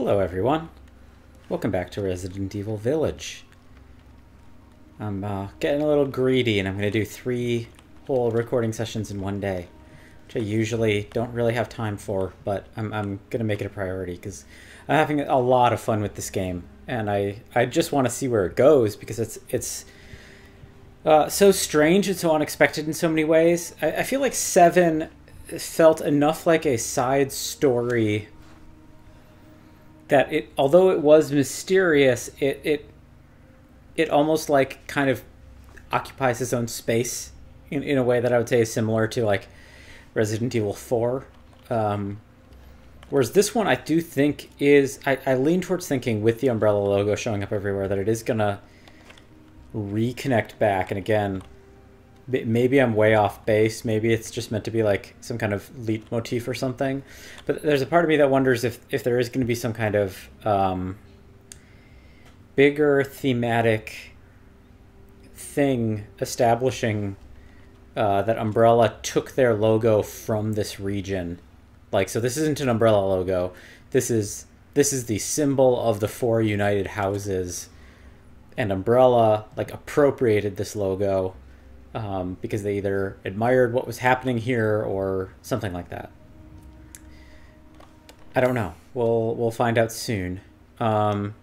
Hello everyone. Welcome back to Resident Evil Village. I'm uh, getting a little greedy and I'm going to do three whole recording sessions in one day, which I usually don't really have time for, but I'm, I'm going to make it a priority because I'm having a lot of fun with this game and I, I just want to see where it goes because it's, it's uh, so strange and so unexpected in so many ways. I, I feel like 7 felt enough like a side story that it although it was mysterious it it it almost like kind of occupies its own space in, in a way that i would say is similar to like resident evil 4 um, whereas this one i do think is I, I lean towards thinking with the umbrella logo showing up everywhere that it is gonna reconnect back. And again maybe I'm way off base. Maybe it's just meant to be like some kind of leitmotif or something. But there's a part of me that wonders if if there is going to be some kind of um, bigger thematic thing establishing uh, that Umbrella took their logo from this region. Like, so this isn't an Umbrella logo. This is this is the symbol of the four united houses, and Umbrella like appropriated this logo um, because they either admired what was happening here or something like that. I don't know. We'll we'll find out soon. Um,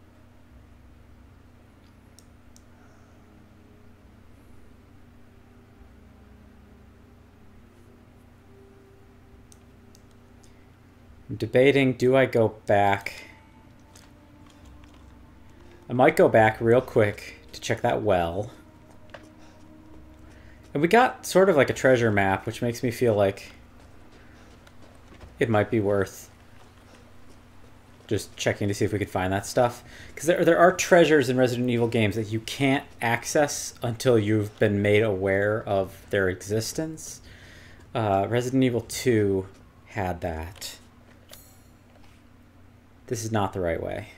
I'm debating do I go back? I might go back real quick to check that well. And we got sort of like a treasure map, which makes me feel like it might be worth just checking to see if we could find that stuff. Because there, there are treasures in Resident Evil games that you can't access until you've been made aware of their existence. Uh, Resident Evil 2 had that. This is not the right way.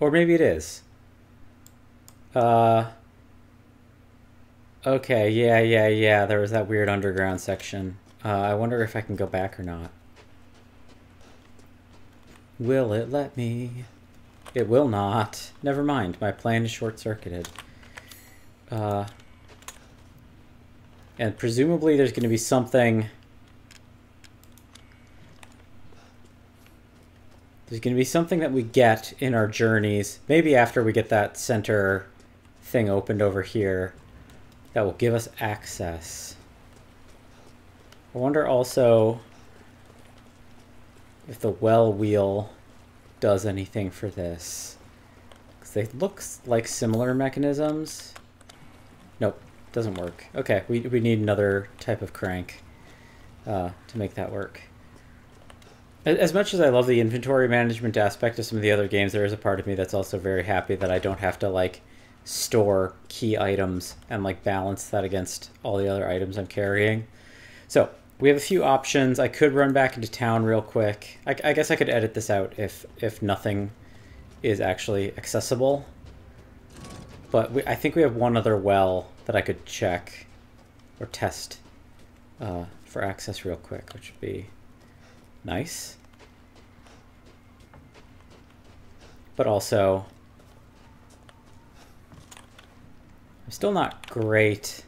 Or maybe it is. Uh, Okay, yeah, yeah, yeah. There was that weird underground section. Uh, I wonder if I can go back or not. Will it let me? It will not. Never mind. My plan is short-circuited. Uh, and presumably there's going to be something... There's going to be something that we get in our journeys. Maybe after we get that center thing opened over here that will give us access. I wonder also if the well wheel does anything for this. Because they look like similar mechanisms. Nope, doesn't work. Okay, we, we need another type of crank uh, to make that work. As much as I love the inventory management aspect of some of the other games, there is a part of me that's also very happy that I don't have to like store key items and like balance that against all the other items I'm carrying. So we have a few options. I could run back into town real quick. I, I guess I could edit this out if if nothing is actually accessible. But we, I think we have one other well that I could check or test uh, for access real quick, which would be nice. But also I'm still not great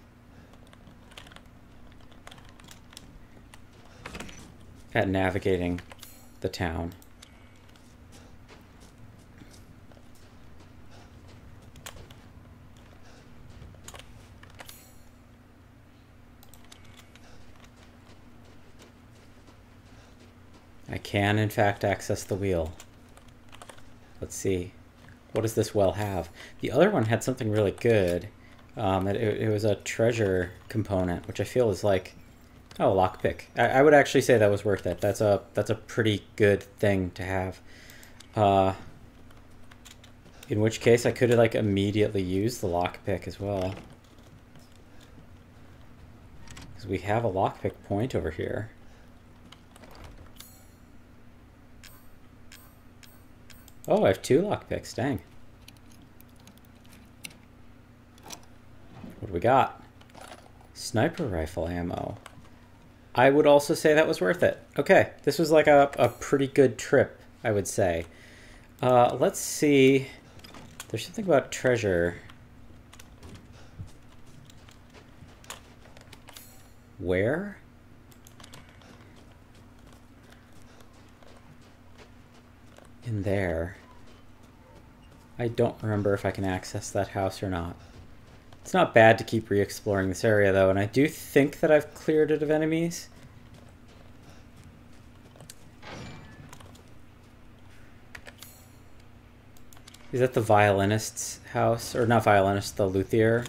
at navigating the town. I can, in fact, access the wheel. Let's see. What does this well have? The other one had something really good. Um, it, it, was a treasure component, which I feel is like, oh, lockpick. I, I would actually say that was worth it. That's a that's a pretty good thing to have. Uh, in which case, I could like immediately use the lockpick as well. Because we have a lockpick point over here. Oh, I have two lockpicks, dang. What do we got? Sniper rifle ammo. I would also say that was worth it. Okay, this was like a, a pretty good trip I would say. Uh, let's see. There's something about treasure. Where? In there. I don't remember if I can access that house or not. It's not bad to keep re-exploring this area though, and I do think that I've cleared it of enemies. Is that the violinist's house? Or not violinist, the luthier?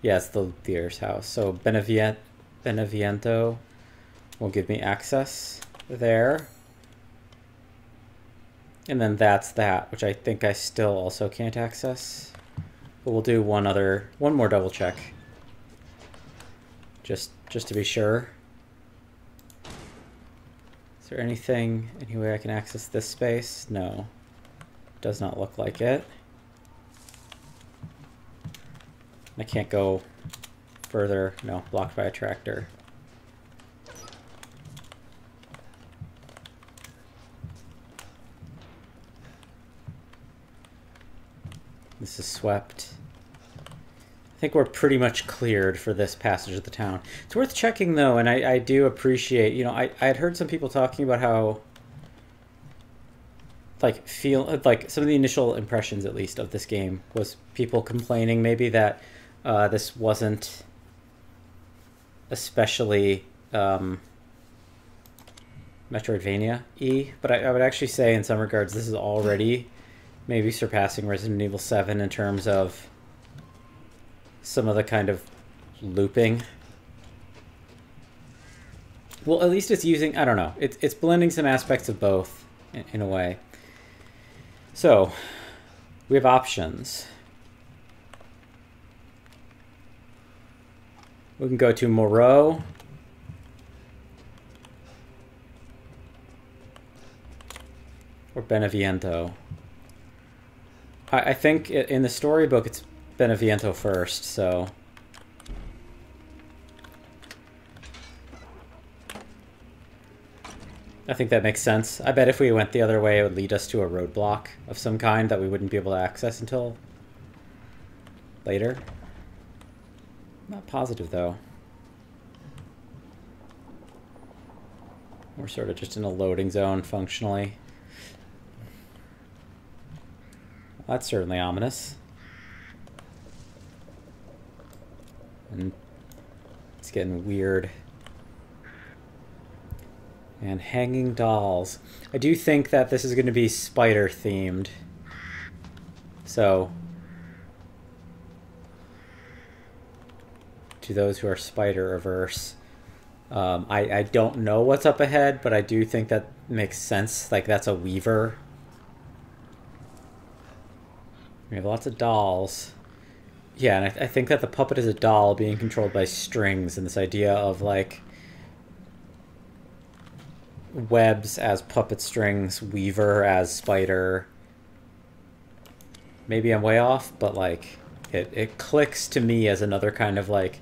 Yeah, it's the luthier's house. So Benevient Beneviento will give me access there. And then that's that, which I think I still also can't access. But we'll do one other, one more double check. Just, just to be sure. Is there anything, any way I can access this space? No. Does not look like it. I can't go further. No, blocked by a tractor. This is swept. I think we're pretty much cleared for this passage of the town. It's worth checking though, and I, I do appreciate, you know, I, I had heard some people talking about how like feel like some of the initial impressions at least of this game was people complaining maybe that uh, this wasn't especially um, Metroidvania E, but I, I, would actually say in some regards this is already maybe surpassing Resident Evil 7 in terms of some of the kind of looping. Well, at least it's using, I don't know, it's, it's blending some aspects of both in, in a way. So, we have options. We can go to Moreau. Or Beneviento. I, I think in the storybook it's Beneviento first, so... I think that makes sense. I bet if we went the other way, it would lead us to a roadblock of some kind that we wouldn't be able to access until later. Not positive, though. We're sort of just in a loading zone, functionally. That's certainly ominous. And it's getting weird and hanging dolls. I do think that this is going to be spider themed. So, to those who are spider averse, um, I, I don't know what's up ahead, but I do think that makes sense. Like, that's a weaver. We have lots of dolls. Yeah, and I, I think that the puppet is a doll being controlled by strings, and this idea of, like, webs as puppet strings, Weaver as spider. Maybe I'm way off, but like it, it clicks to me as another kind of like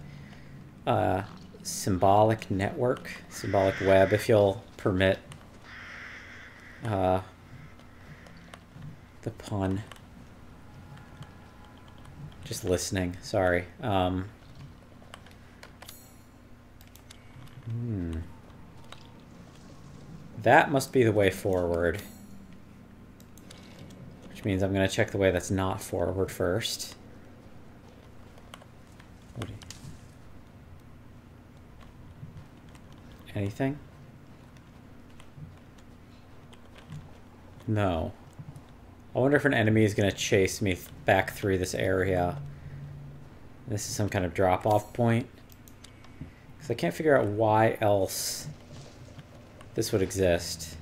uh, symbolic network, symbolic web, if you'll permit uh, the pun. Just listening, sorry. Um, hmm. That must be the way forward. Which means I'm going to check the way that's not forward first. Anything? No. I wonder if an enemy is going to chase me back through this area. This is some kind of drop-off point. Because I can't figure out why else this would exist.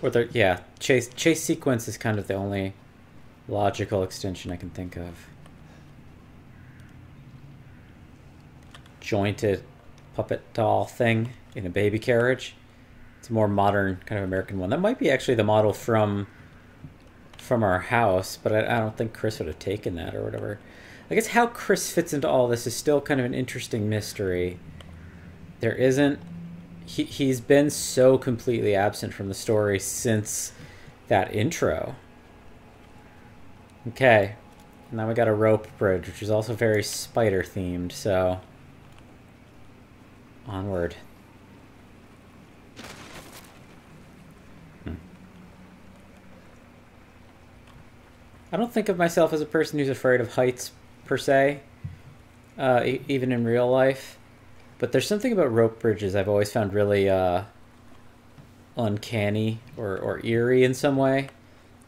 Or the yeah, chase chase sequence is kind of the only logical extension I can think of. Jointed puppet doll thing in a baby carriage. It's a more modern kind of American one. That might be actually the model from from our house, but I, I don't think Chris would have taken that or whatever. I guess how Chris fits into all this is still kind of an interesting mystery there isn't he, he's been so completely absent from the story since that intro. Okay, now we got a rope bridge, which is also very spider themed, so onward. Hmm. I don't think of myself as a person who's afraid of heights per se, uh, e even in real life. But there's something about rope bridges I've always found really uh, uncanny or, or eerie in some way.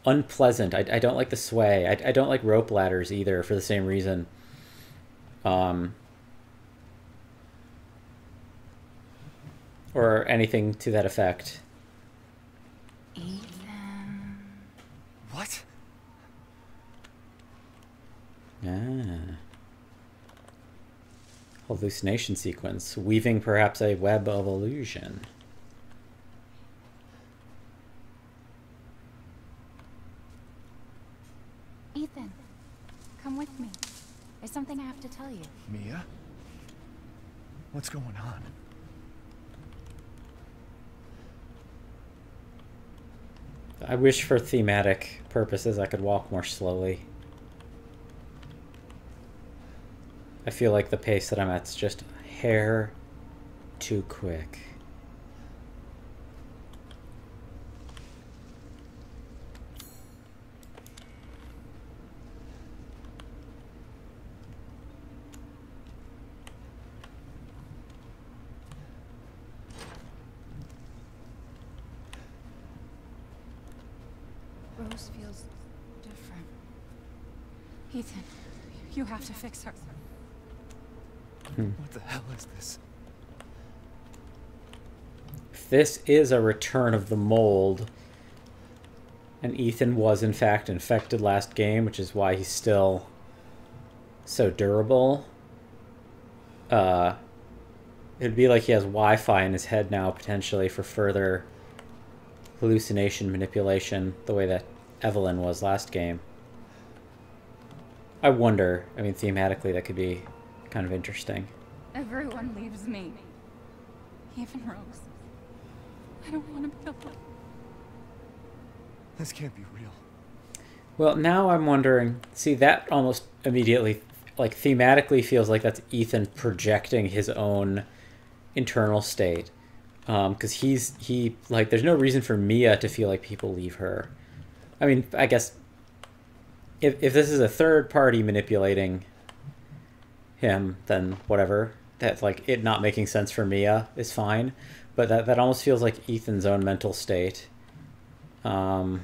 Unpleasant. I, I don't like the sway. I, I don't like rope ladders either for the same reason. Um, or anything to that effect. Ethan. What? Ah. Hallucination sequence, weaving perhaps a web of illusion. Ethan, come with me. There's something I have to tell you. Mia? What's going on? I wish for thematic purposes I could walk more slowly. I feel like the pace that I'm at is just hair too quick. Rose feels different. Ethan, you have to fix her. What the hell is this? This is a return of the mold. And Ethan was in fact infected last game, which is why he's still so durable. Uh, it'd be like he has Wi-Fi in his head now, potentially, for further hallucination manipulation, the way that Evelyn was last game. I wonder, I mean, thematically, that could be kind of interesting. Everyone leaves me. Even Rose. I don't want to be alone. This can't be real. Well, now I'm wondering. See, that almost immediately, like, thematically feels like that's Ethan projecting his own internal state. Um, because he's, he, like, there's no reason for Mia to feel like people leave her. I mean, I guess if, if this is a third party manipulating him, then whatever. That, like, it not making sense for Mia is fine. But that, that almost feels like Ethan's own mental state. Um,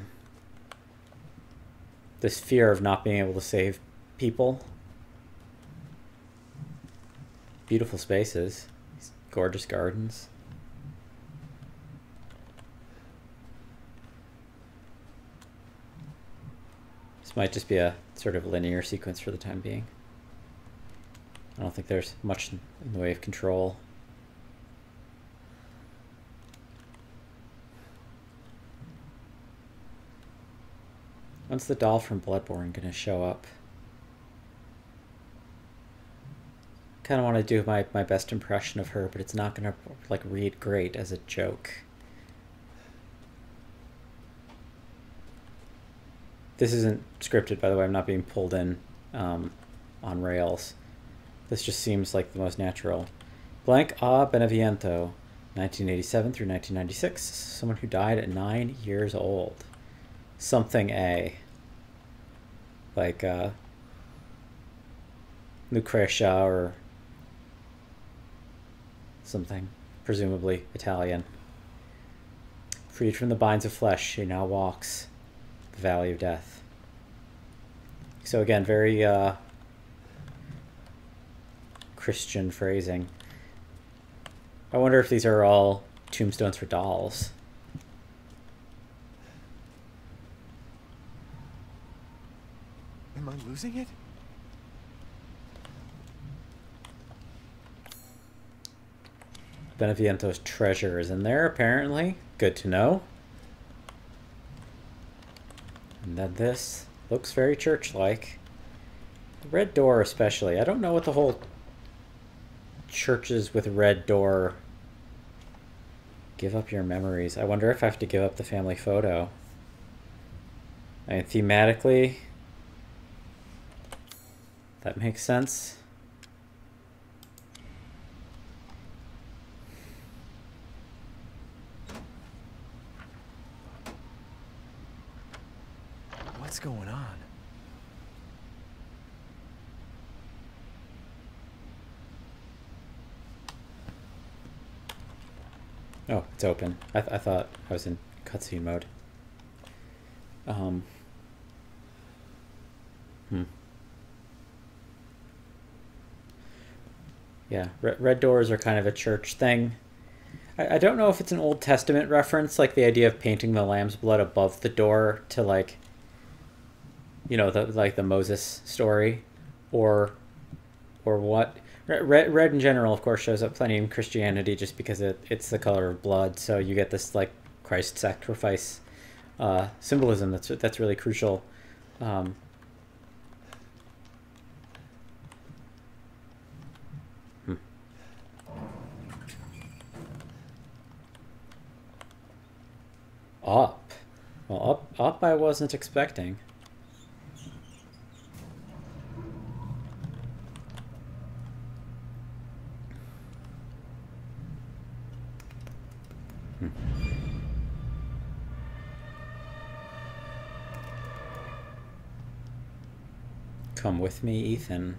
this fear of not being able to save people. Beautiful spaces, gorgeous gardens. This might just be a sort of linear sequence for the time being. I don't think there's much in the way of control. When's the doll from Bloodborne gonna show up? Kind of want to do my, my best impression of her, but it's not gonna like read great as a joke. This isn't scripted, by the way. I'm not being pulled in um, on rails. This just seems like the most natural. Blank A Beneviento, 1987 through 1996. Someone who died at nine years old something A. Like uh, Lucretia or something, presumably Italian. Freed from the binds of flesh, she now walks the valley of death. So again, very uh, Christian phrasing. I wonder if these are all tombstones for dolls. Am I losing it? Beneviento's treasure is in there, apparently. Good to know. And then this looks very church-like. The red door especially. I don't know what the whole churches with red door Give up your memories. I wonder if I have to give up the family photo. I mean, thematically, that makes sense. What's going on? Oh, it's open. I, th- I thought I was in cutscene mode. Um. Hmm. Yeah, red, red doors are kind of a church thing. I, I don't know if it's an Old Testament reference, like the idea of painting the lamb's blood above the door to like, you know, the like the Moses story, or, or what. Red, red in general, of course, shows up plenty in Christianity just because it, it's the color of blood. So you get this like Christ sacrifice uh, symbolism that's that's really crucial. Um, hmm. Up. Well, up, up I wasn't expecting. Come with me, Ethan.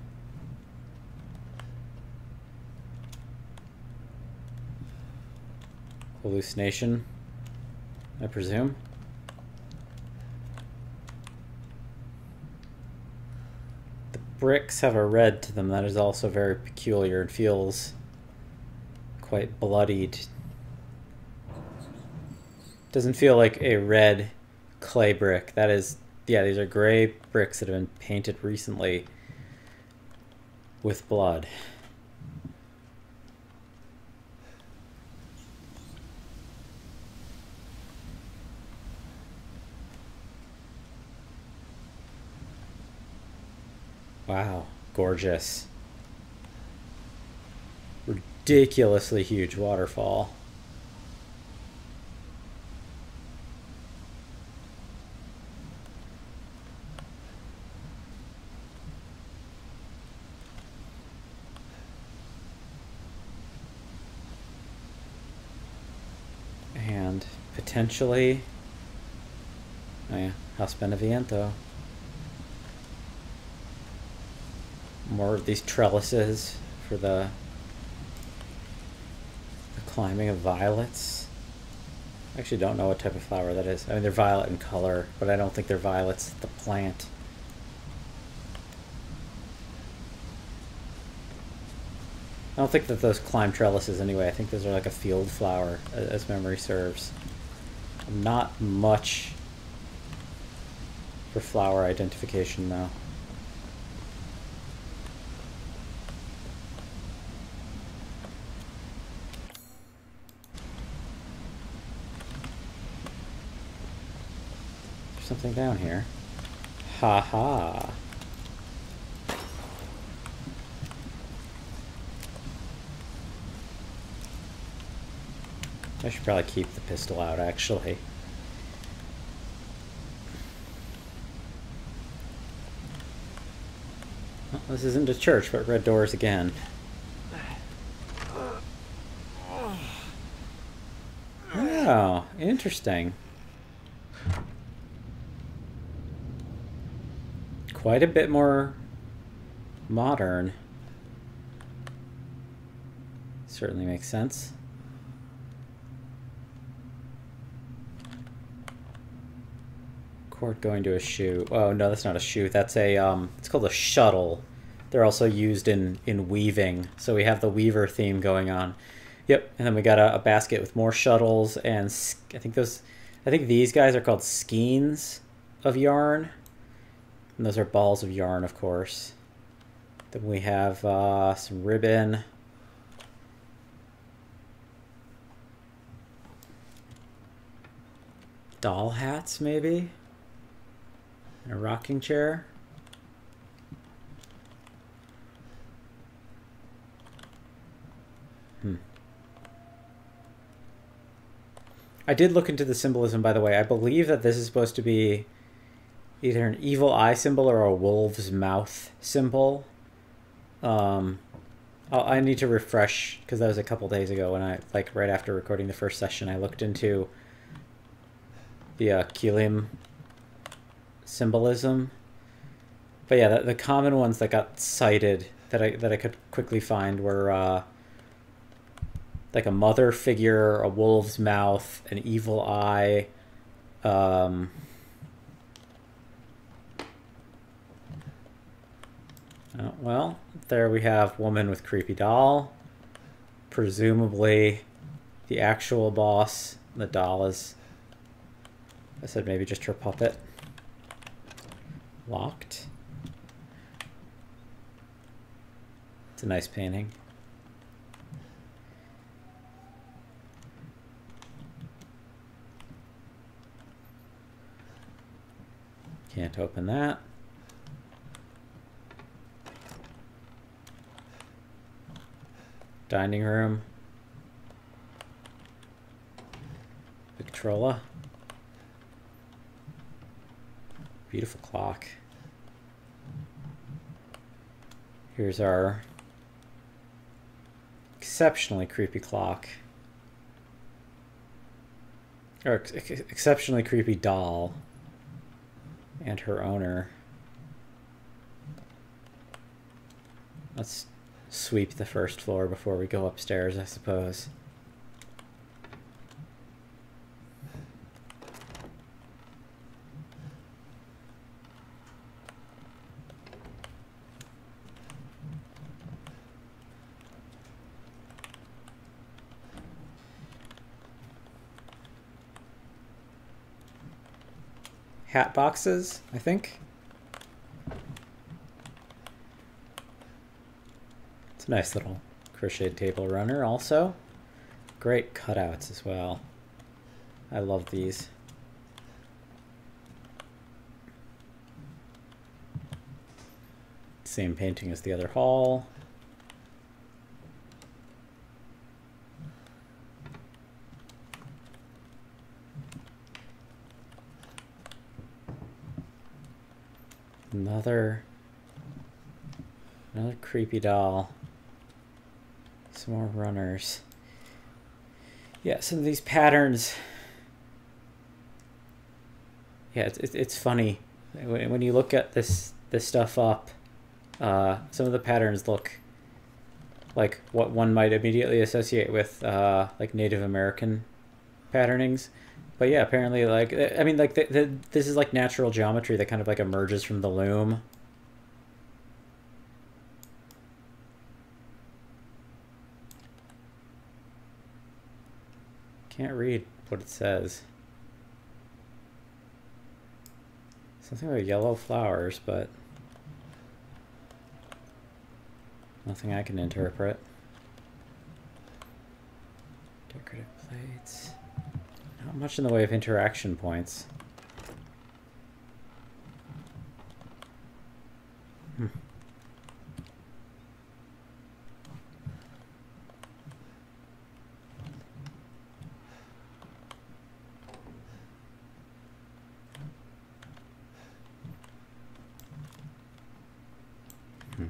Hallucination, I presume. The bricks have a red to them that is also very peculiar and feels quite bloodied. Doesn't feel like a red clay brick. That is yeah, these are gray bricks that have been painted recently with blood. Wow, gorgeous. Ridiculously huge waterfall. And potentially, oh yeah, House Beneviento. More of these trellises for the, the climbing of violets. I actually don't know what type of flower that is. I mean, they're violet in color, but I don't think they're violets, the plant. I don't think that those climb trellises anyway. I think those are like a field flower, as memory serves. Not much for flower identification, though. There's something down here. Ha ha. I should probably keep the pistol out, actually. Well, this isn't a church, but red doors again. Oh, interesting. Quite a bit more modern. Certainly makes sense. Cord going to a shoe. Oh no, that's not a shoe. That's a um. It's called a shuttle. They're also used in in weaving. So we have the weaver theme going on. Yep, and then we got a, a basket with more shuttles and I think those. I think these guys are called skeins of yarn. And those are balls of yarn, of course. Then we have uh, some ribbon. Doll hats, maybe? A rocking chair. Hmm. I did look into the symbolism, by the way. I believe that this is supposed to be either an evil eye symbol or a wolf's mouth symbol. Um, I'll, I need to refresh because that was a couple days ago when I, like, right after recording the first session, I looked into the uh, Kilim symbolism. But yeah, the, the common ones that got cited that I that I could quickly find were uh, like a mother figure, a wolf's mouth, an evil eye. Um, oh, well, there we have woman with creepy doll. Presumably, the actual boss. The doll is. I said maybe just her puppet. Locked. It's a nice painting. Can't open that. Dining room. Victrola. Beautiful clock. Here's our exceptionally creepy clock. Or ex exceptionally creepy doll. And her owner. Let's sweep the first floor before we go upstairs, I suppose. Hat boxes, I think. It's a nice little crocheted table runner also. Great cutouts as well. I love these. Same painting as the other hall. Another another creepy doll. Some more runners. Yeah, some of these patterns. Yeah, it's it's, funny when, when you look at this this stuff up. Uh, some of the patterns look like what one might immediately associate with uh, like Native American patternings, but yeah, apparently, like, eh, I mean, like, the, the, this is like natural geometry that kind of like emerges from the loom. Can't read what it says. Something about yellow flowers, but nothing I can interpret. Decorative plates. Not much in the way of interaction points. Hmm. Hmm.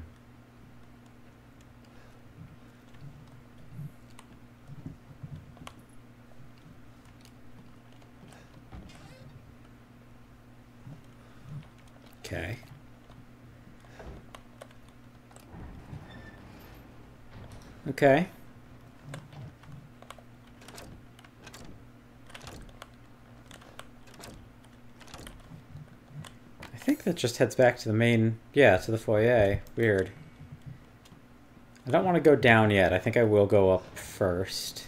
Okay. Okay. I think that just heads back to the main, yeah, to the foyer. Weird. I don't want to go down yet. I think I will go up first.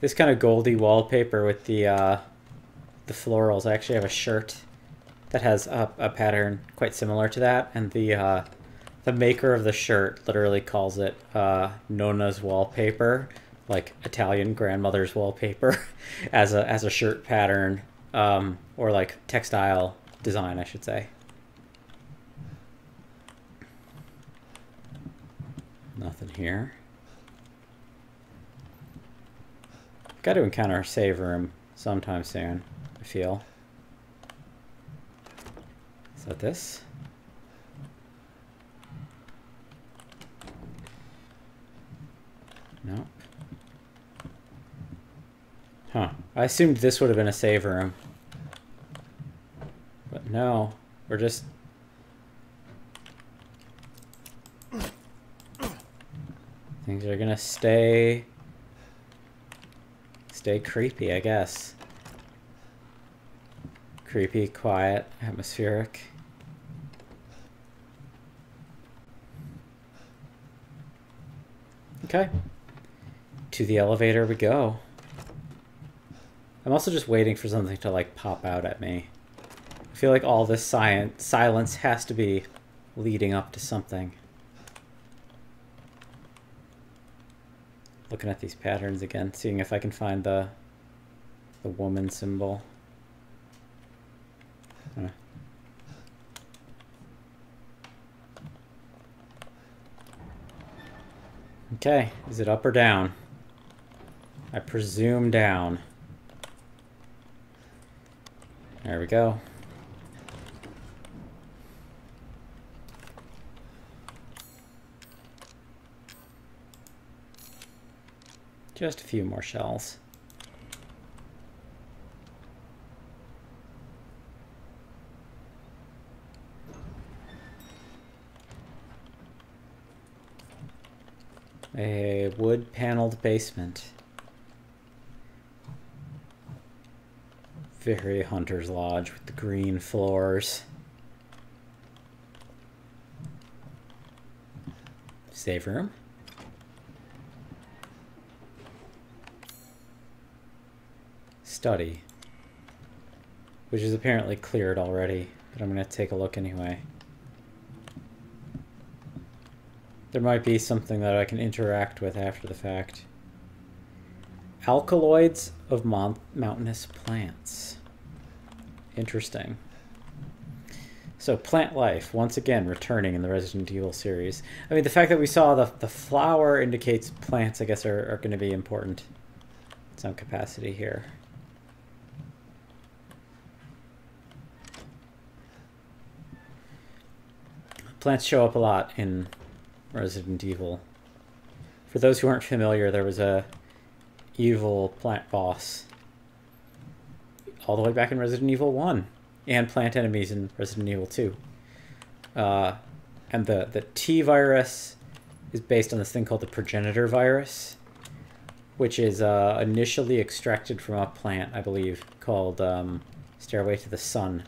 This kind of goldy wallpaper with the, uh, the florals. I actually have a shirt that has a, a pattern quite similar to that, and the uh, the maker of the shirt literally calls it uh, Nonna's wallpaper, like Italian grandmother's wallpaper, as a as a shirt pattern um, or like textile design, I should say. Nothing here. Got to encounter a save room sometime soon, I feel. Is that this? No. Huh. I assumed this would have been a save room. But no, we're just... Things are gonna stay... Stay creepy, I guess. Creepy, quiet, atmospheric. Okay. To the elevator we go. I'm also just waiting for something to like pop out at me. I feel like all this science silence has to be leading up to something. Looking at these patterns again, seeing if I can find the the woman symbol. Okay, is it up or down? I presume down. There we go. Just a few more shells. A wood paneled basement. Very Hunter's Lodge with the green floors. Save room. Study. Which is apparently cleared already, but I'm going to take a look anyway. There might be something that I can interact with after the fact. Alkaloids of mountainous plants. Interesting. So plant life, once again, returning in the Resident Evil series. I mean, the fact that we saw the, the flower indicates plants, I guess, are, are going to be important. Some capacity here. Plants show up a lot in Resident Evil. For those who aren't familiar, there was a evil plant boss all the way back in Resident Evil 1 and plant enemies in Resident Evil 2. Uh, and the, the T virus is based on this thing called the progenitor virus, which is uh, initially extracted from a plant, I believe, called um, Stairway to the Sun,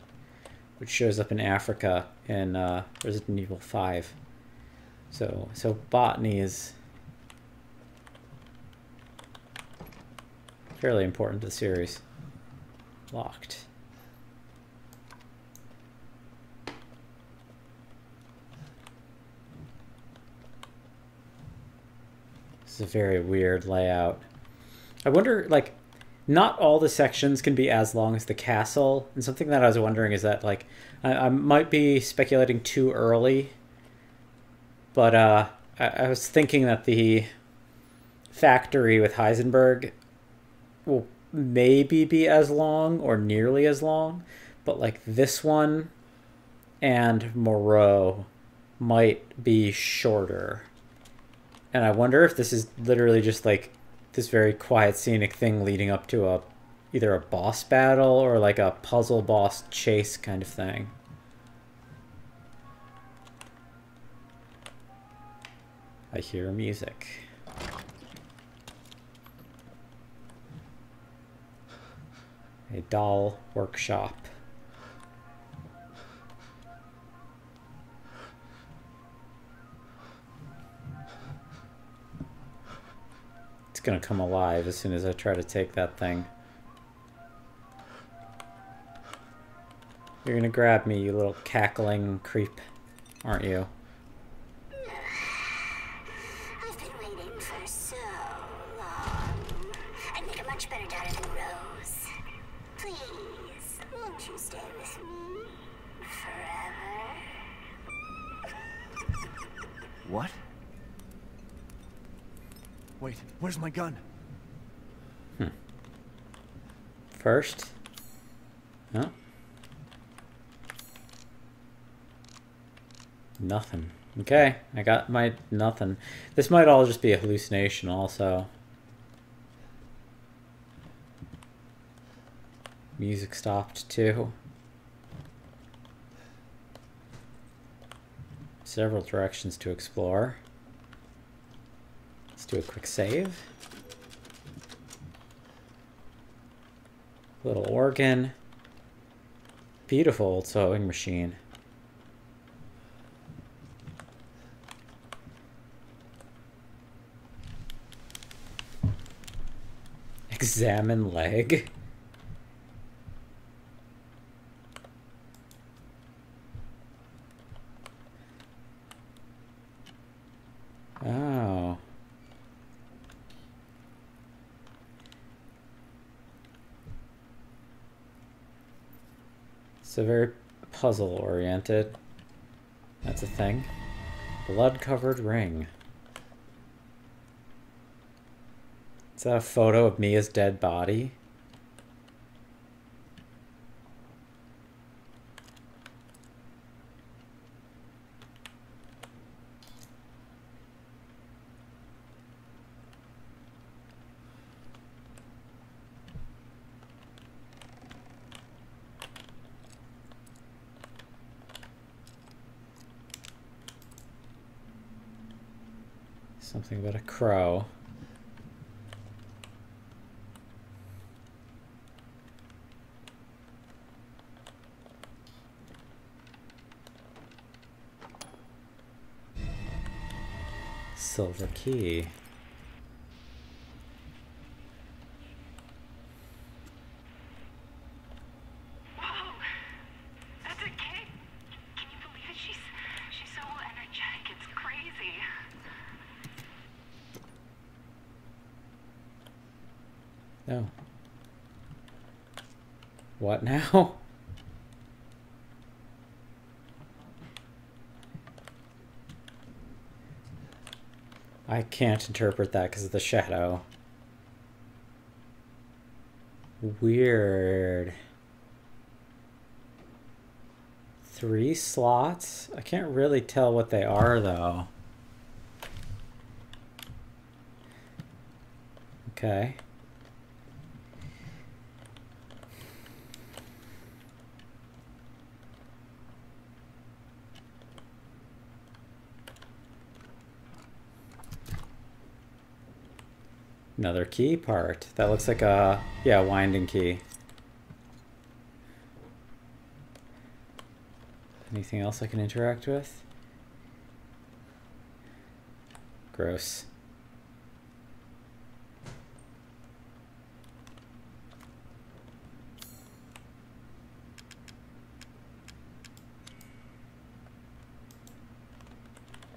which shows up in Africa in uh, Resident Evil 5. So, so botany is fairly important to the series. Locked. This is a very weird layout. I wonder, like, not all the sections can be as long as the castle. And something that I was wondering is that, like, I, I might be speculating too early but uh, I, I was thinking that the factory with Heisenberg will maybe be as long or nearly as long, but like this one and Moreau might be shorter. And I wonder if this is literally just like this very quiet scenic thing leading up to a either a boss battle or like a puzzle boss chase kind of thing. I hear music. A doll workshop. It's gonna come alive as soon as I try to take that thing. You're gonna grab me, you little cackling creep, aren't you? Wait, where's my gun? Hmm. first. No. Nothing. Okay, I got my nothing. This might all just be a hallucination also. Music stopped too. Several directions to explore. Let's do a quick save. Little organ. Beautiful old sewing machine. Examine leg. Oh. So very puzzle oriented. That's a thing. Blood covered ring. That a photo of Mia's dead body? Something about a crow. Silver key. Whoa! That's a kid. Can you believe it? She's she's so energetic. It's crazy. No. What now? I can't interpret that because of the shadow. Weird. Three slots? I can't really tell what they are though. Okay. Another key part. That looks like a, yeah, winding key. Anything else I can interact with? Gross.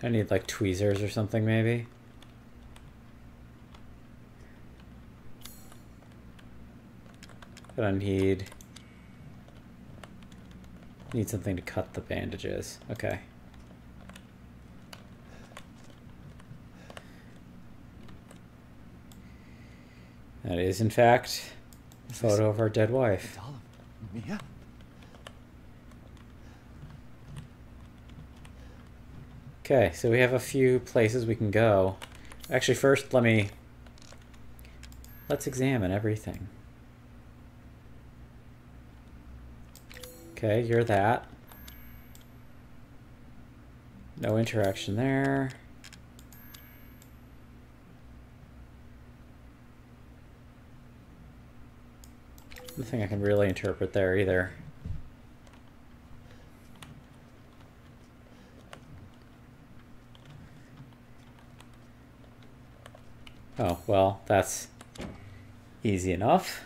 I need like tweezers or something maybe. But I need need something to cut the bandages. Okay. That is in fact a photo of our dead wife. Mia? Okay, so we have a few places we can go. Actually, first let me let's examine everything. Okay, you're that. No interaction there. Nothing I can really interpret there either. Oh, well, that's easy enough.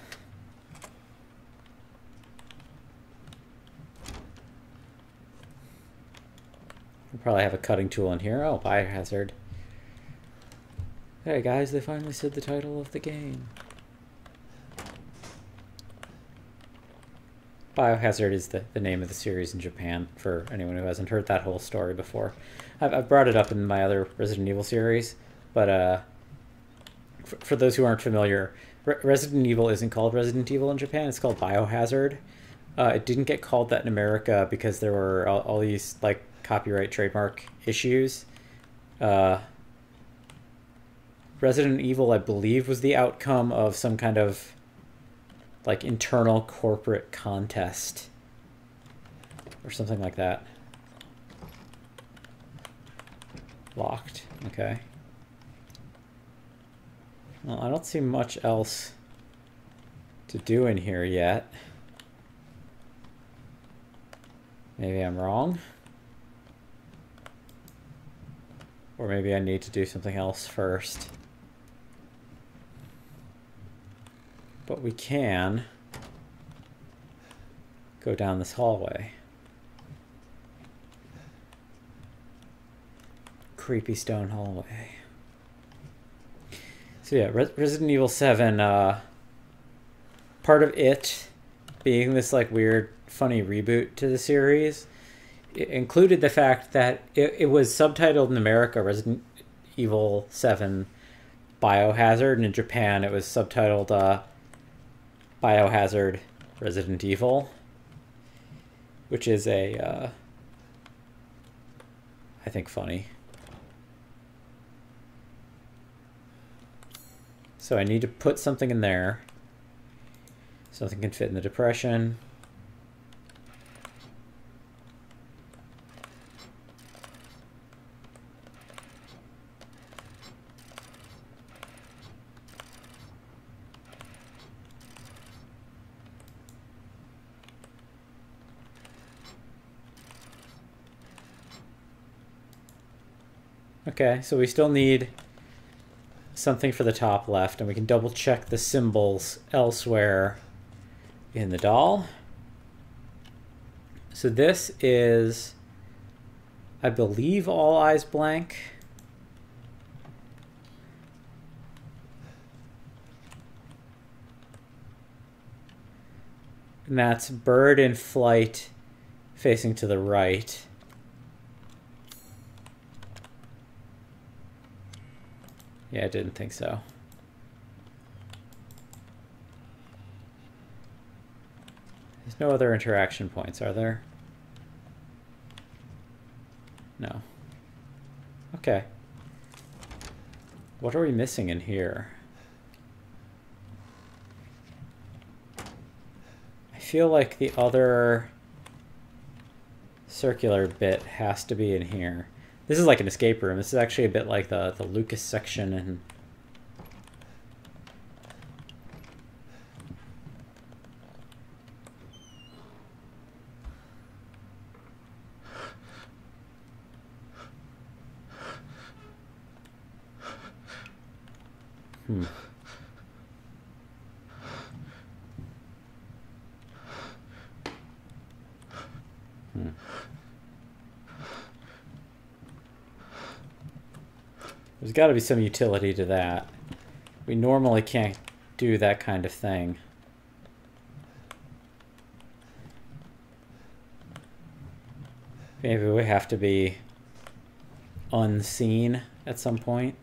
Probably have a cutting tool in here. Oh, biohazard. Hey guys, they finally said the title of the game. Biohazard is the, the name of the series in Japan, for anyone who hasn't heard that whole story before. I've, I've brought it up in my other Resident Evil series, but uh, for, for those who aren't familiar, Re- Resident Evil isn't called Resident Evil in Japan. It's called Biohazard. Uh, it didn't get called that in America because there were all, all these like copyright trademark issues. Uh, Resident Evil, I believe, was the outcome of some kind of like internal corporate contest or something like that. Locked. Okay. Well, I don't see much else to do in here yet. Maybe I'm wrong. Or maybe I need to do something else first. But we can go down this hallway. Creepy stone hallway. So yeah, Re Resident Evil 7, uh, part of it being this like weird, funny reboot to the series, included the fact that it, it was subtitled in America Resident Evil 7 Biohazard, and in Japan it was subtitled uh, Biohazard Resident Evil, which is a, uh, I think, funny. So I need to put something in there. Something can fit in the depression. Okay, so we still need something for the top left, and we can double check the symbols elsewhere in the doll. So this is, I believe, all eyes blank. And that's bird in flight facing to the right. Yeah, I didn't think so. There's no other interaction points, are there? No. Okay. What are we missing in here? I feel like the other circular bit has to be in here. This is like an escape room. This is actually a bit like the, the Lucas section and Hmm. Hmm. There's got to be some utility to that. We normally can't do that kind of thing. Maybe we have to be unseen at some point.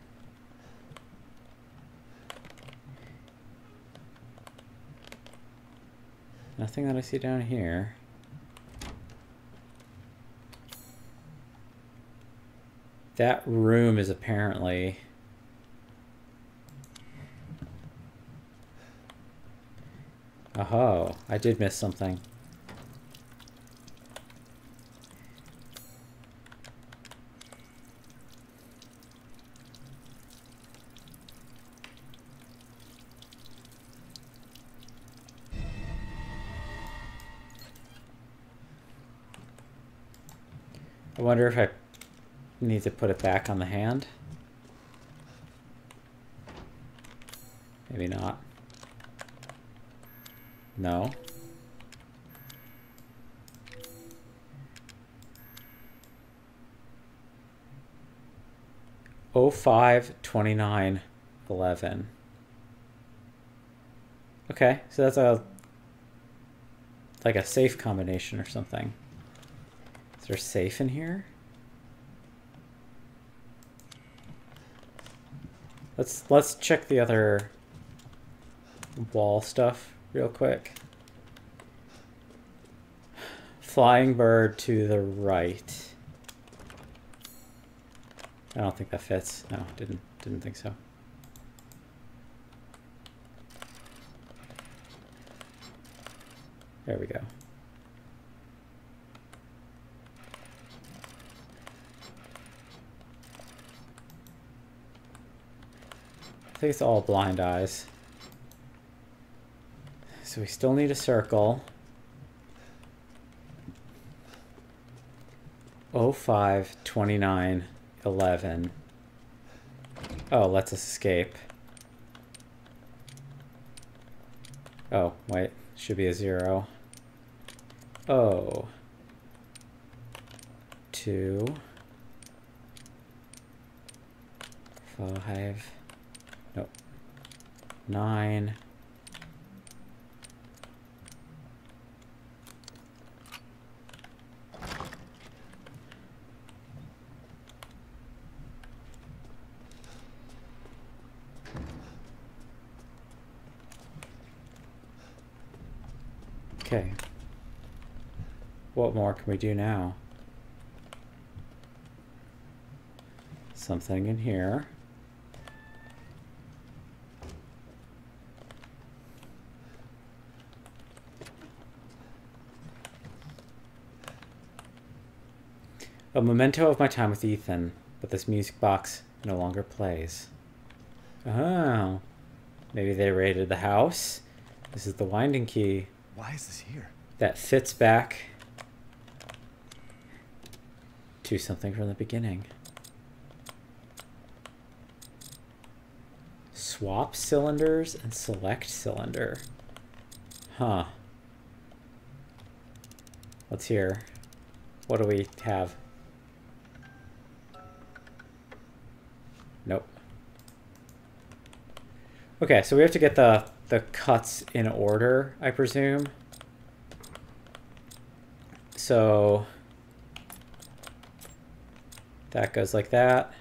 Nothing that I see down here. That room is apparently... Oh, I did miss something. I wonder if I need to put it back on the hand. Maybe not. No. Oh five twenty nine eleven. Okay, so that's a like a safe combination or something. Is there a safe in here? Let's let's check the other wall stuff real quick. Flying bird to the right. I don't think that fits. No, didn't didn't think so. There we go. Think it's all blind eyes. So we still need a circle. Oh five twenty nine eleven. Oh, let's escape. Oh, wait. Should be a zero. Oh. Two. Five. Nope. Nine. Okay. What more can we do now? Something in here. A memento of my time with Ethan, but this music box no longer plays. Oh. Maybe they raided the house? This is the winding key Why is this here? that fits back to something from the beginning. Swap cylinders and select cylinder. Huh. Let's hear. What do we have? Nope. Okay, so we have to get the the cuts in order, I presume. So that goes like that.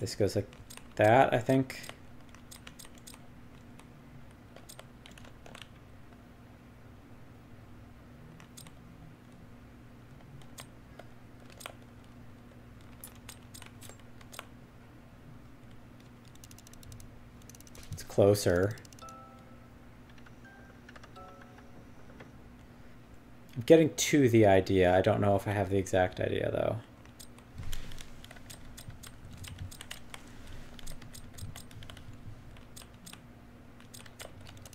This goes like that, I think. Closer. I'm getting to the idea. I don't know if I have the exact idea though.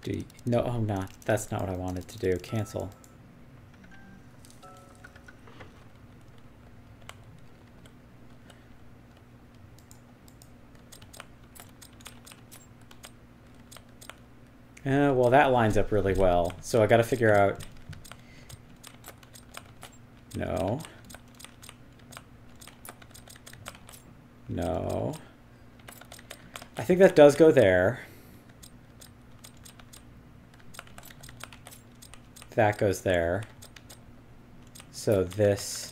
Do you, no, oh no, that's not what I wanted to do. Cancel. Uh, well, that lines up really well. So I got to figure out. No. No. I think that does go there. That goes there. So this.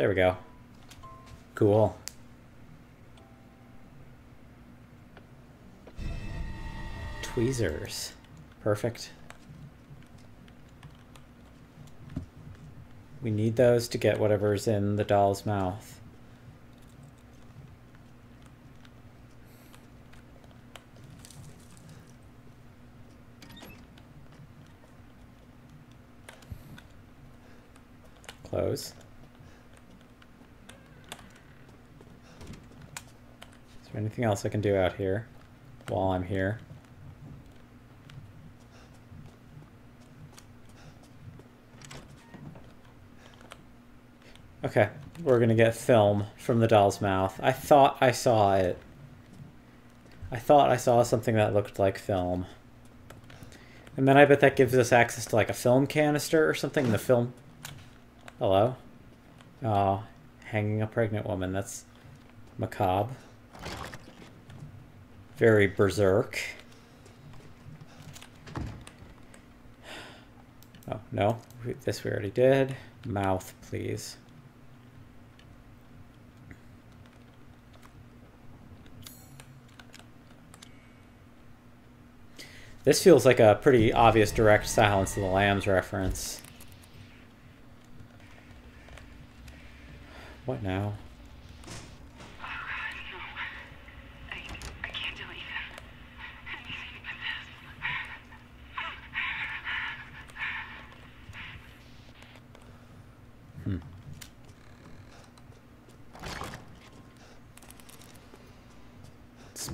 There we go. Cool. Tweezers. Perfect. We need those to get whatever's in the doll's mouth. Close. There anything else I can do out here while I'm here? Okay, we're gonna get film from the doll's mouth. I thought I saw it. I thought I saw something that looked like film. And then I bet that gives us access to like a film canister or something in the film. Hello? Oh, hanging a pregnant woman. That's macabre very berserk. Oh, no. This we already did. Mouth, please. This feels like a pretty obvious direct Silence of the Lambs reference. What now?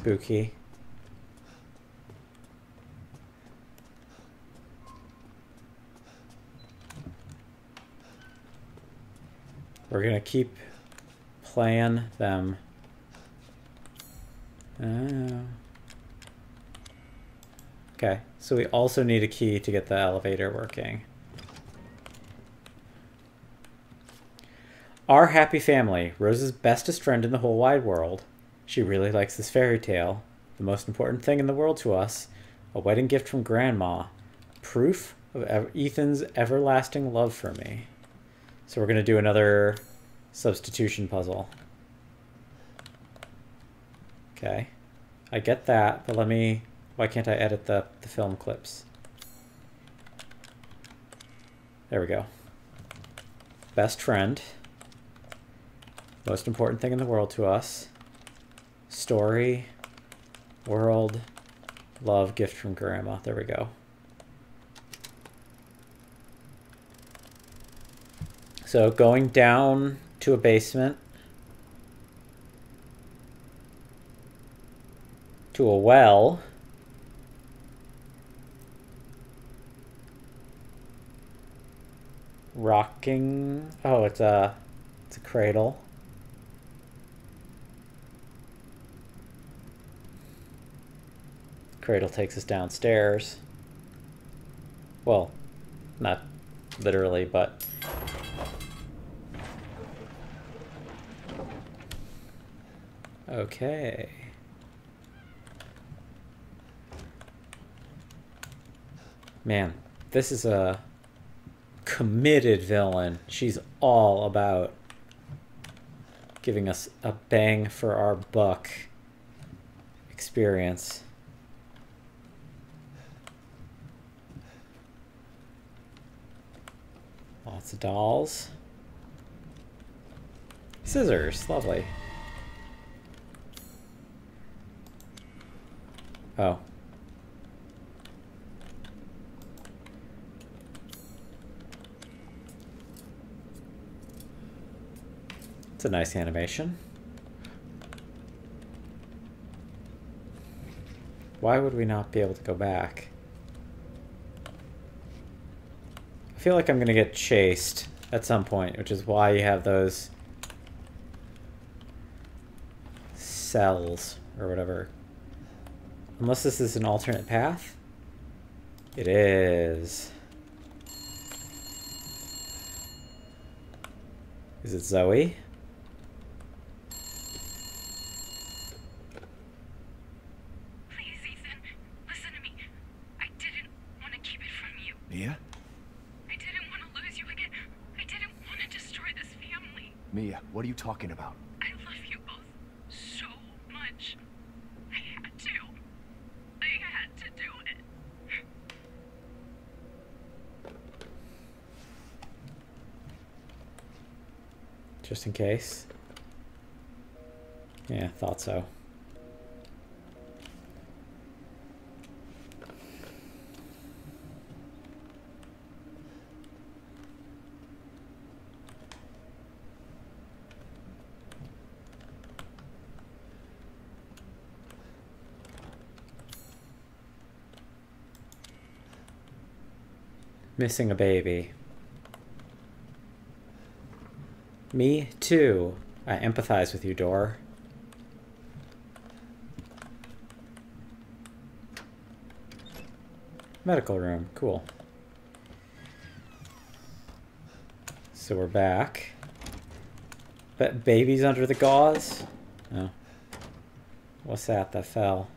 Spooky. We're gonna keep playing them. Oh. Okay, so we also need a key to get the elevator working. Our happy family, Rose's bestest friend in the whole wide world. She really likes this fairy tale. The most important thing in the world to us a wedding gift from Grandma. Proof of Ethan's everlasting love for me. So we're going to do another substitution puzzle. Okay. I get that, but let me. Why can't I edit the, the film clips? There we go. Best friend. Most important thing in the world to us. Story. World. Love. Gift from Grandma. There we go. So going down to a basement. To a well. Rocking. Oh, it's a, it's a cradle. Cradle takes us downstairs. Well, not literally, but. Okay. Man, this is a committed villain. She's all about giving us a bang for our buck experience. Lots of dolls. Scissors, lovely. Oh. It's a nice animation. Why would we not be able to go back? I feel like I'm going to get chased at some point, which is why you have those cells or whatever. Unless this is an alternate path? It is. Is it Zoe? Please, Ethan, listen to me. I didn't want to keep it from you. Mia? I didn't want to lose you again. I didn't want to destroy this family. Mia, what are you talking about? I love you both so much. I had to. I had to do it. Just in case. Yeah, thought so. Missing a baby. Me too. I empathize with you, Dor. Medical room. Cool. So we're back. But babies under the gauze? Oh. What's that that fell?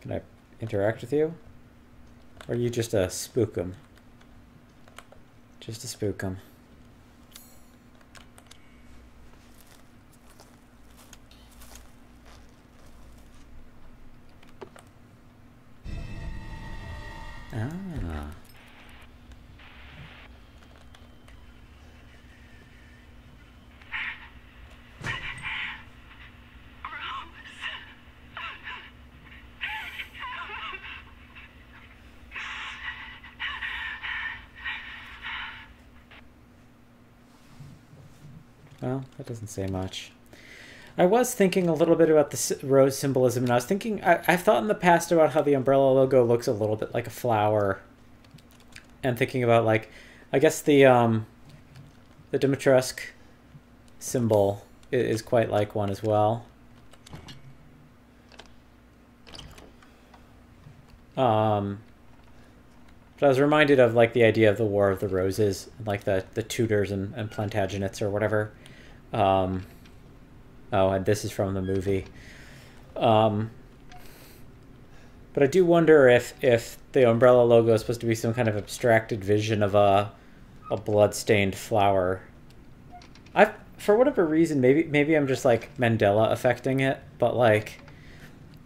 Can I interact with you? Or are you just uh, a spookum? Just to spook Ah. Doesn't say much. I was thinking a little bit about the rose symbolism, and I was thinking, I, I've thought in the past about how the umbrella logo looks a little bit like a flower. And thinking about, like, I guess the, um, the Dimitrescu symbol i- is quite like one as well. Um, but I was reminded of like the idea of the War of the Roses, like the the Tudors and, and Plantagenets or whatever. Um, oh, and this is from the movie. Um, but I do wonder if if the umbrella logo is supposed to be some kind of abstracted vision of a a blood-stained flower. I for whatever reason maybe maybe I'm just like Mandela affecting it, but like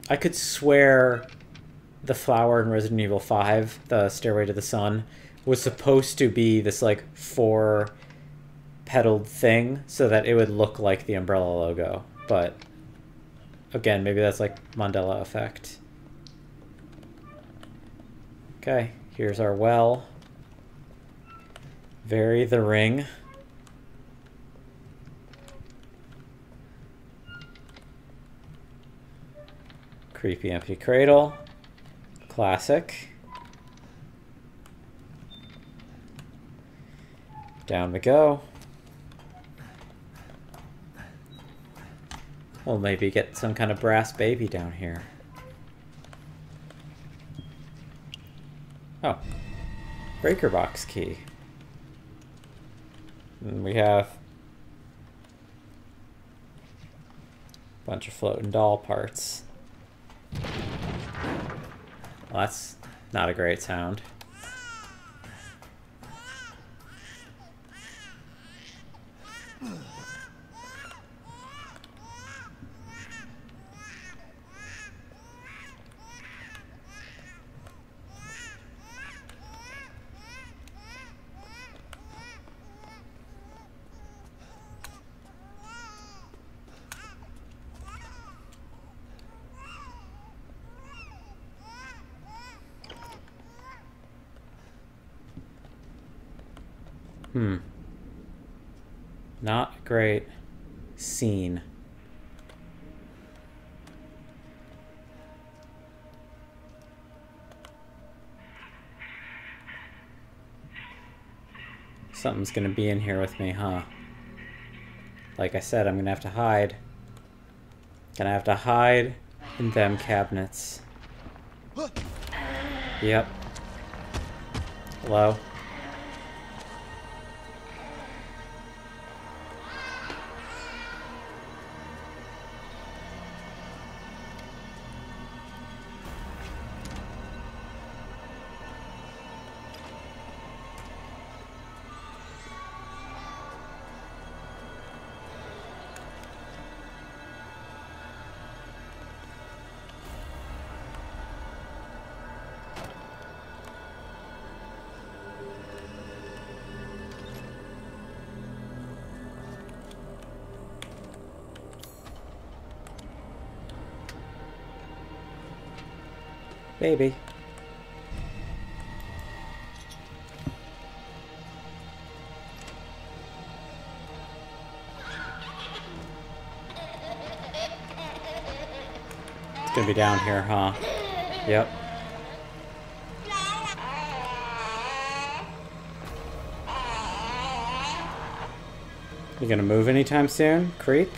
I could swear the flower in Resident Evil 5, the Stairway to the Sun, was supposed to be this like four petaled thing so that it would look like the umbrella logo. But again, maybe that's like Mandela effect. Okay, here's our well. Vary the ring. Creepy empty cradle. Classic. Down we go. We'll maybe get some kind of brass baby down here. Oh. Breaker box key. And we have a bunch of floating doll parts. Well, that's not a great sound. Hmm. Not a great scene. Something's gonna be in here with me, huh? Like I said, I'm gonna have to hide. Gonna have to hide in them cabinets. Yep. Hello? Be down here, huh? Yep. You gonna move anytime soon, creep?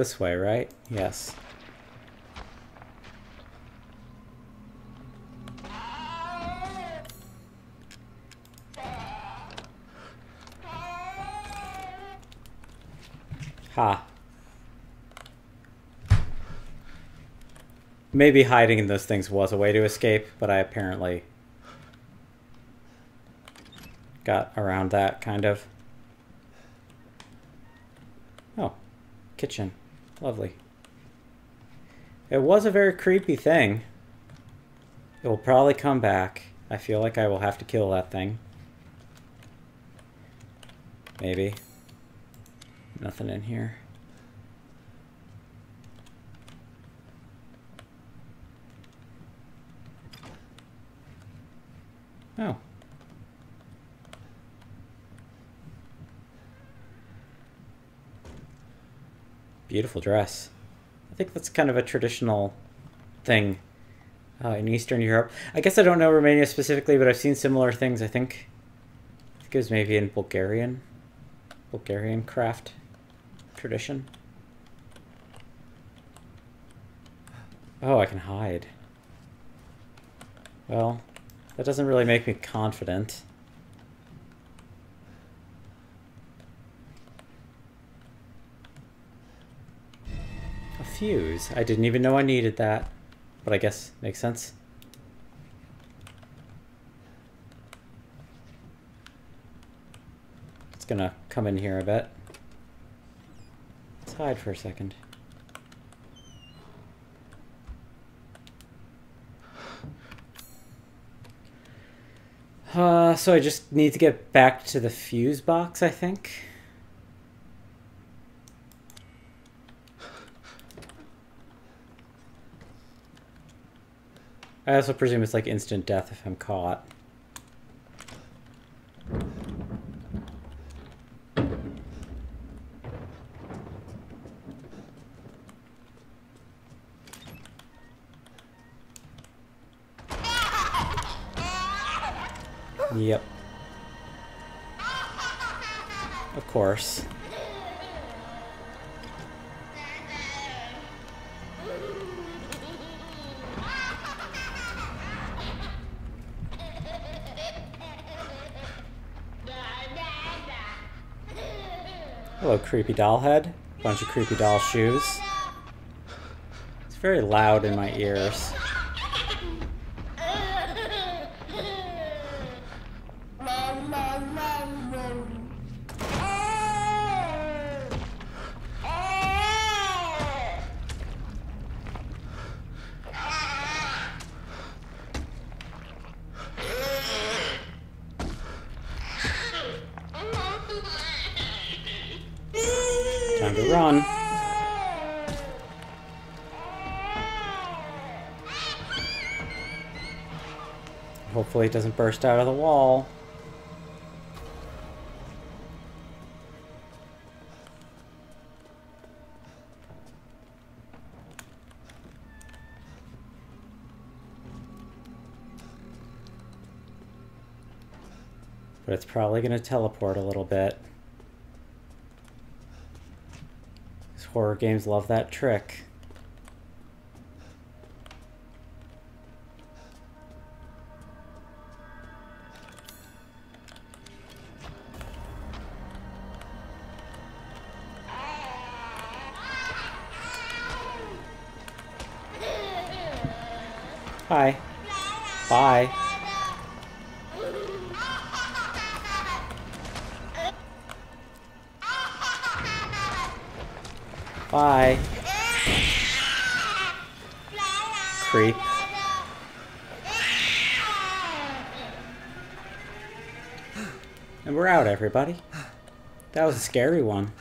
This way, right? Yes. Ha. maybe hiding in those things was a way to escape, but I apparently got around that kind of. Oh, kitchen. Lovely. It was a very creepy thing. It will probably come back. I feel like I will have to kill that thing. Maybe. Nothing in here. Oh. Beautiful dress. I think that's kind of a traditional thing uh, in Eastern Europe. I guess I don't know Romania specifically, but I've seen similar things. I think, I think it was maybe in Bulgarian, Bulgarian craft tradition. Oh, I can hide. Well, that doesn't really make me confident. A fuse. I didn't even know I needed that. But I guess makes sense. It's gonna come in here a bit. Let's hide for a second. Uh, so I just need to get back to the fuse box, I think. I also presume it's like instant death if I'm caught. Yep. Of course. Hello, creepy doll head. Bunch of creepy doll shoes. It's very loud in my ears. It doesn't burst out of the wall. But it's probably going to teleport a little bit. These horror games love that trick. Everybody. That was a scary one.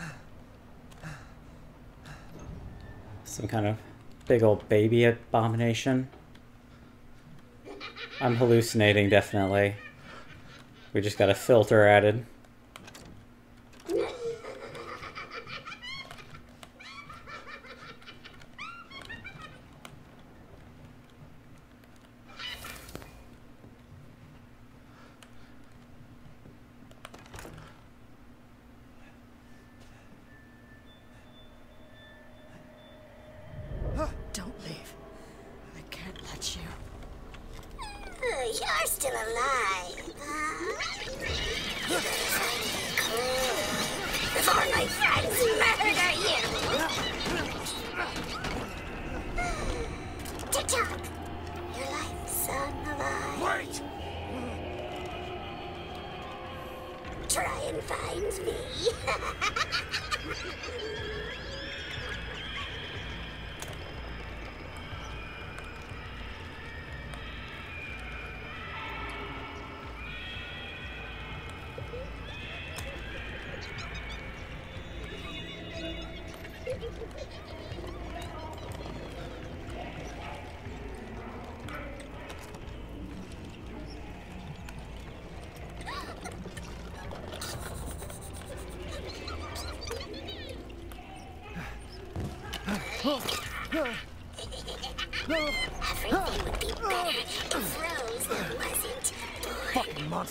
Some kind of big old baby abomination. I'm hallucinating, definitely. We just got a filter added.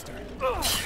Born. Fucking monster.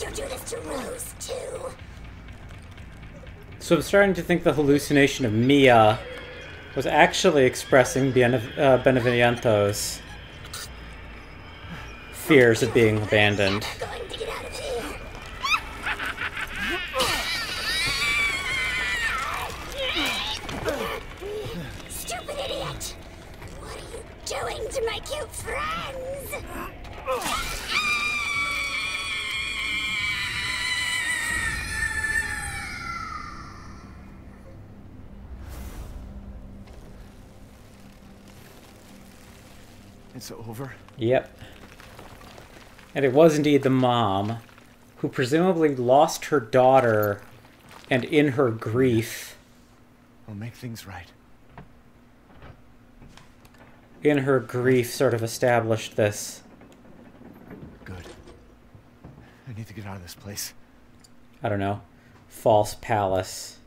You do this to Rose, too. So I'm starting to think the hallucination of Mia was actually expressing uh, Beneviento's fears of being abandoned. Doing to my cute friends? It's over. Yep. And it was indeed the mom who presumably lost her daughter and in her grief, I'll make things right. in her grief sort of established this Good. I need to get out of this place. I don't know, false palace.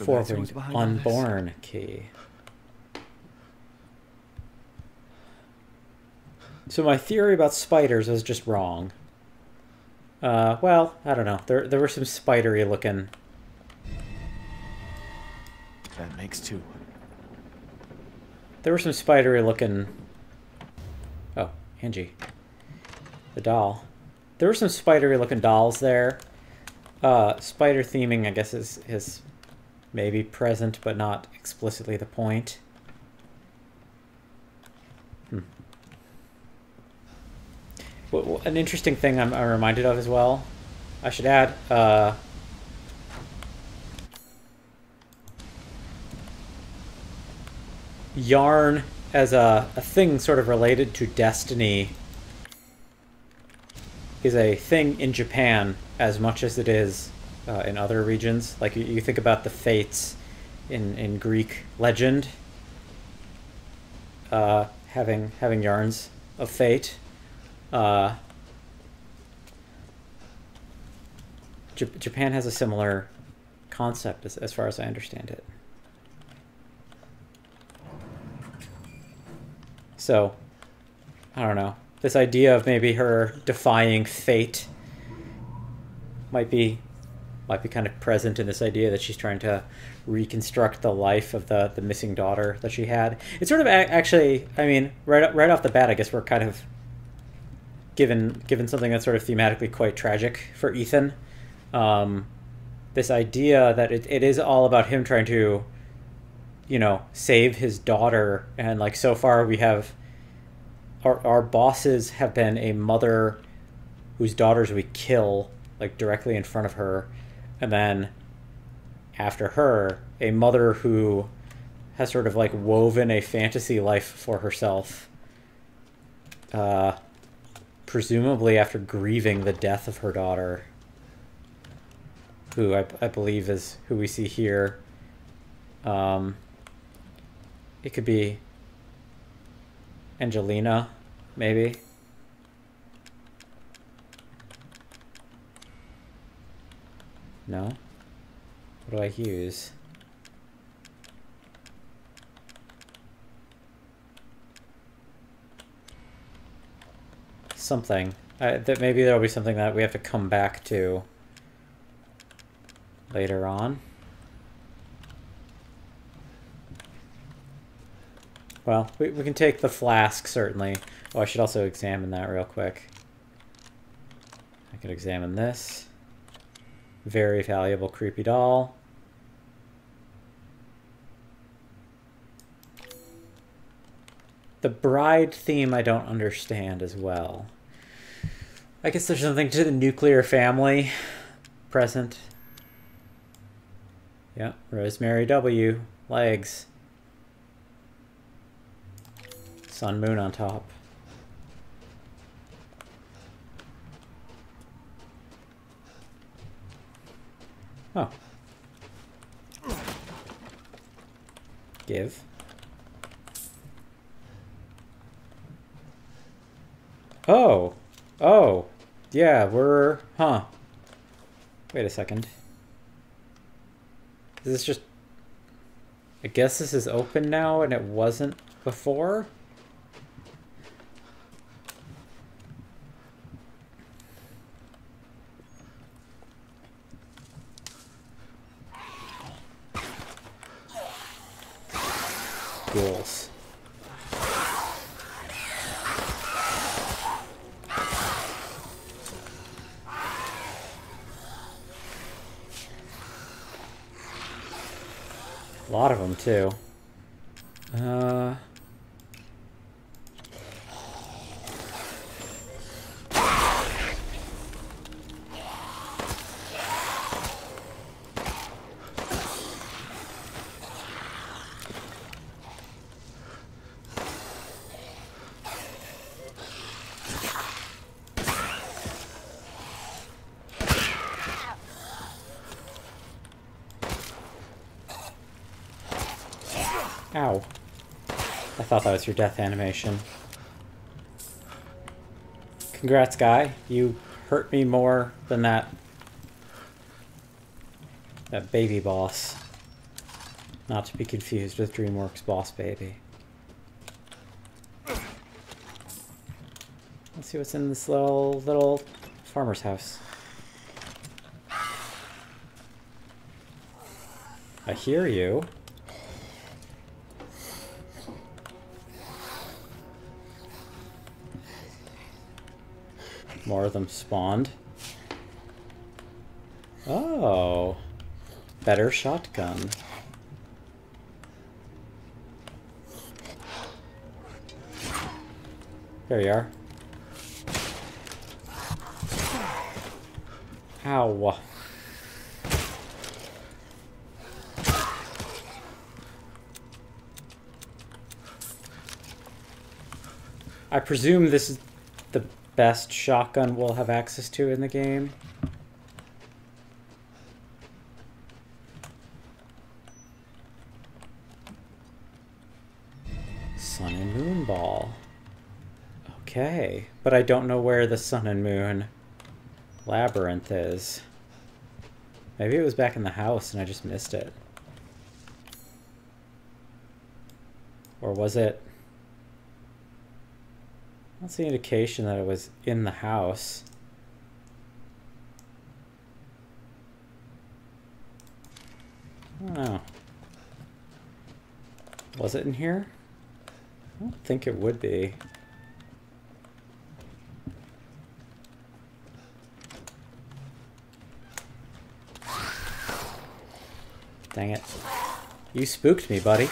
So For that's the who's behind all this? unborn key. So my theory about spiders was just wrong. Uh, well, I don't know. There, there were some spidery looking. That makes two. There were some spidery looking. Oh, Angie, the doll. There were some spidery looking dolls there. Uh, spider theming, I guess, is is maybe present, but not explicitly the point. Hmm. Well, an interesting thing I'm, I'm reminded of as well. I should add. Uh, yarn as a, a thing sort of related to destiny is a thing in Japan as much as it is uh, in other regions. Like you, you think about the fates in, in Greek legend, uh, having having yarns of fate. Uh, J- Japan has a similar concept as, as far as I understand it. So, I don't know. This idea of maybe her defying fate might be might be kind of present in this idea that she's trying to reconstruct the life of the the missing daughter that she had. It's sort of a- actually, I mean, right right off the bat, I guess we're kind of given given something that's sort of thematically quite tragic for Ethan. Um, this idea that it, it is all about him trying to you know save his daughter and like so far we have our, our bosses have been a mother whose daughters we kill like directly in front of her, and then after her, a mother who has sort of like woven a fantasy life for herself. Uh, presumably after grieving the death of her daughter, who I, I believe is who we see here. Um, it could be Angelina, maybe. No? What do I use? Something. Uh, that maybe there'll be something that we have to come back to later on. Well, we, we can take the flask, certainly. Oh, I should also examine that real quick. I could examine this. Very valuable creepy doll. The bride theme I don't understand as well. I guess there's something to the nuclear family present. Yeah, Rosemary W. Legs. Sun moon on top. Oh. Give. Oh. Oh. Yeah, we're... Huh. Wait a second. Is this just... I guess this is open now and it wasn't before? Ghouls. A lot of them, too. Uh... Ow. I thought that was your death animation. Congrats, guy. You hurt me more than that... That baby boss. Not to be confused with DreamWorks Boss Baby. Let's see what's in this little, little farmer's house. I hear you. More of them spawned. Oh. Better shotgun. There you are. Ow. I presume this is best shotgun we'll have access to in the game. Sun and Moon Ball. Okay, but I don't know where the Sun and Moon labyrinth is. Maybe it was back in the house and I just missed it. Or was it... I don't indication that it was in the house. I. Was it in here? I don't think it would be. Dang it. You spooked me, buddy.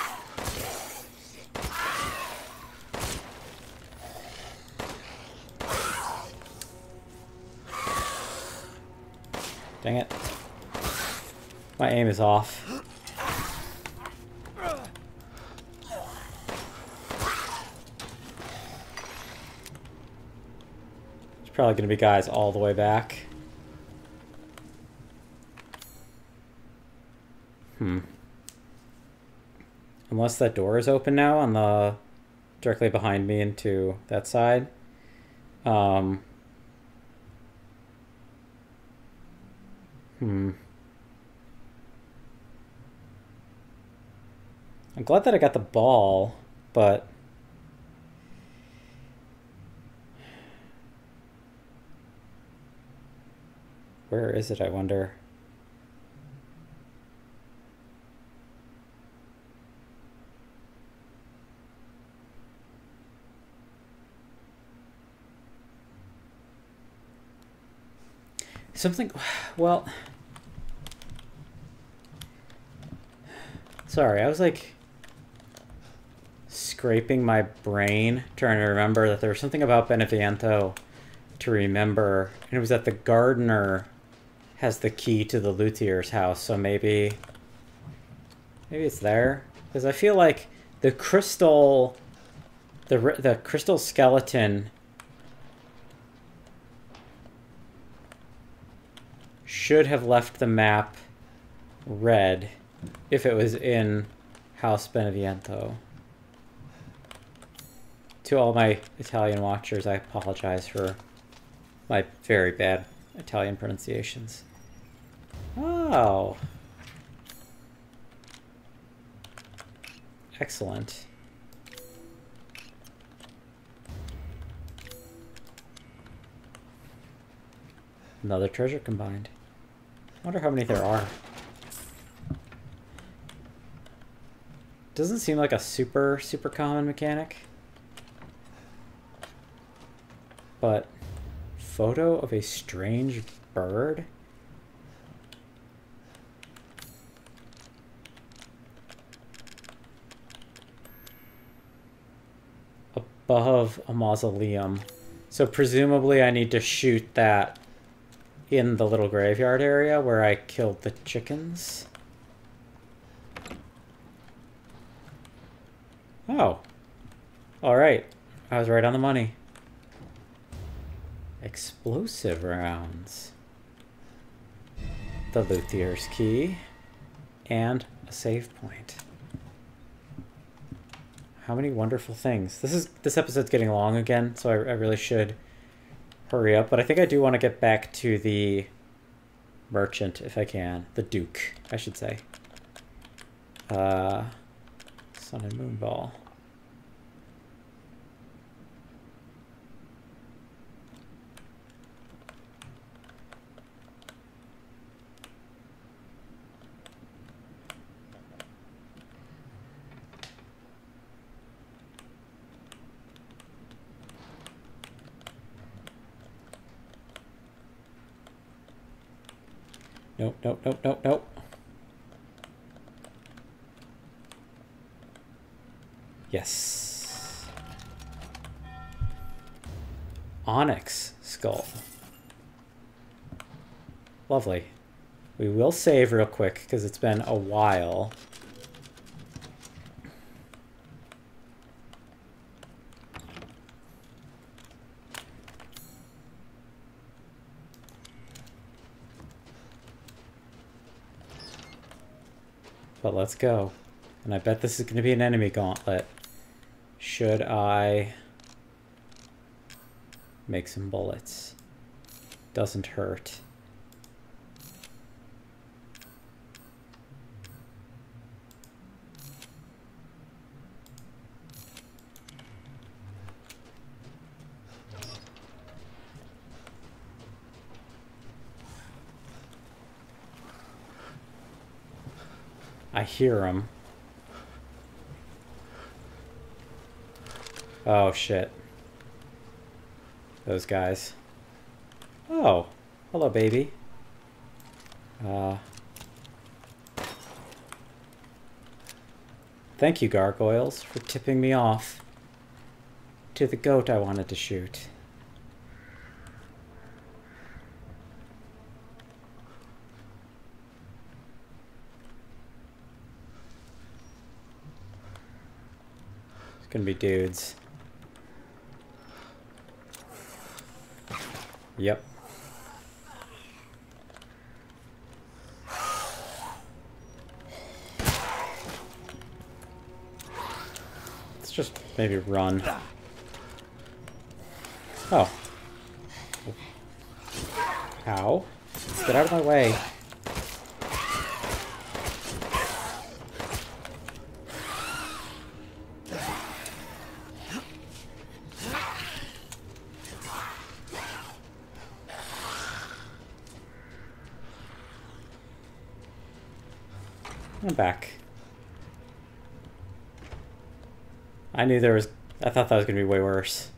Dang it. My aim is off. There's probably going to be guys all the way back. Hmm. Unless that door is open now on the directly behind me into that side. Um, hmm. I'm glad that I got the ball, but where is it, I wonder? Something, well, sorry, I was like scraping my brain trying to remember that there was something about Beneviento to remember, and it was that the gardener has the key to the luthier's house, so maybe, maybe it's there, because I feel like the crystal, the the crystal skeleton should have left the map red if it was in House Beneviento. To all my Italian watchers, I apologize for my very bad Italian pronunciations. Oh. Excellent. Another treasure combined. Wonder how many there are. Doesn't seem like a super, super common mechanic. But photo of a strange bird? Above a mausoleum. So presumably I need to shoot that in the little graveyard area where I killed the chickens. Oh. Alright. I was right on the money. Explosive rounds. The Luthier's key. And a save point. How many wonderful things. This is this episode's getting long again, so I, I really should hurry up. But I think I do want to get back to the merchant if I can. The Duke, I should say. Uh, Sun and Moon Ball. Nope, nope, nope, nope, nope. Yes. Onyx skull. Lovely. We will save real quick because it's been a while. But let's go. And I bet this is going to be an enemy gauntlet. Should I make some bullets? Doesn't hurt. Hear them. Oh, shit. Those guys. Oh. Hello, baby. Uh... Thank you, gargoyles, for tipping me off to the goat I wanted to shoot. Gonna be dudes. Yep. Let's just maybe run. Oh. Ow. Get out of my way. Back. I knew there was. I thought that was gonna be way worse,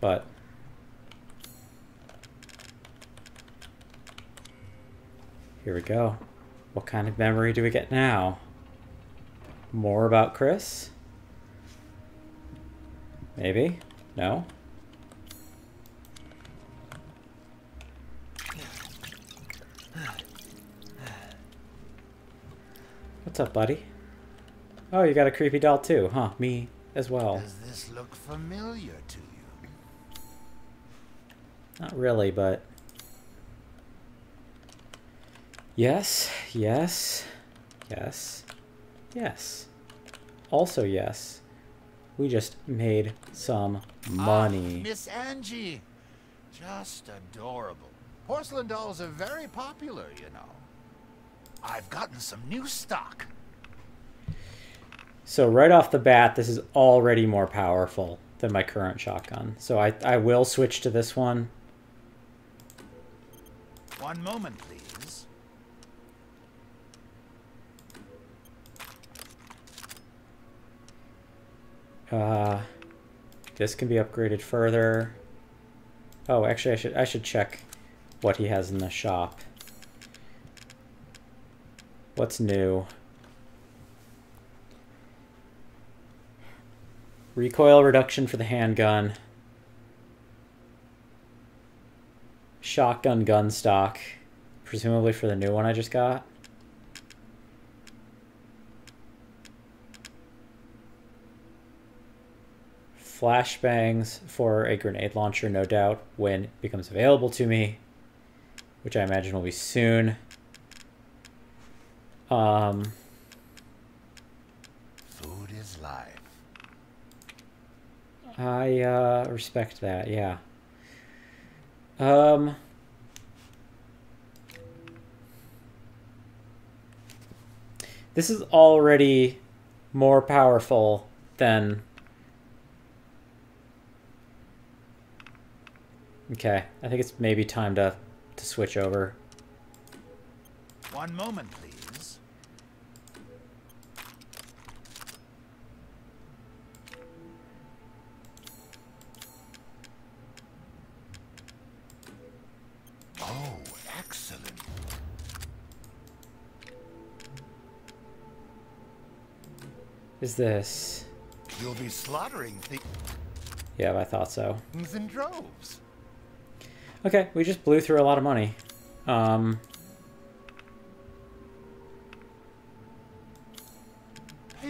but. Here we go. What kind of memory do we get now? More about Chris? Maybe? No? What's up, buddy? Oh, you got a creepy doll too, huh? Me as well. Does this look familiar to you? Not really, but. Yes, yes, yes, yes. Also, yes. We just made some money. Ah, Miss Angie. Just adorable. Porcelain dolls are very popular, you know. I've gotten some new stock. So right off the bat, this is already more powerful than my current shotgun. So I, I will switch to this one. One moment, please. Uh, this can be upgraded further. Oh, actually, I should I should check what he has in the shop. What's new? Recoil reduction for the handgun. Shotgun gun stock. Presumably for the new one I just got. Flashbangs for a grenade launcher, no doubt, when it becomes available to me. Which I imagine will be soon. Um, Food is life. I uh, respect that, yeah. Um, this is already more powerful than. Okay, I think it's maybe time to to switch over. One moment, please. Is this? You'll be slaughtering Yeah, I thought so. in droves. Okay, we just blew through a lot of money. Um,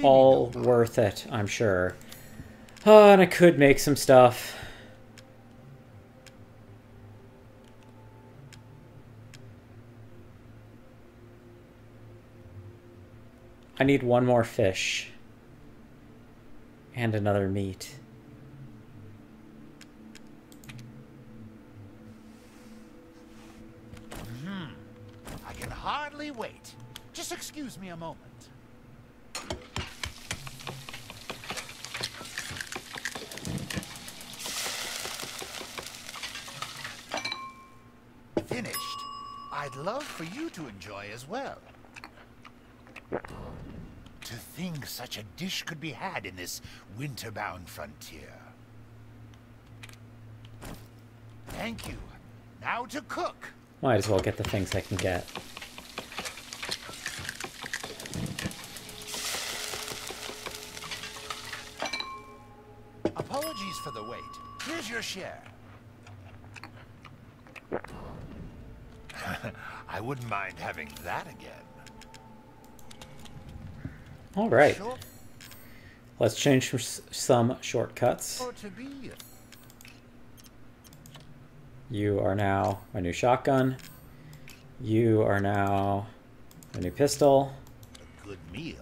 all worth it, I'm sure. Oh, and I could make some stuff. I need one more fish. And another meat. Mm-hmm. I can hardly wait. Just excuse me a moment. Finished. I'd love for you to enjoy as well. To think such a dish could be had in this winter-bound frontier. Thank you. Now to cook. Might as well get the things I can get. Apologies for the wait. Here's your share. I wouldn't mind having that again. All right. Let's change some, shortcuts. You are now my new shotgun. You are now my new pistol. a good meal.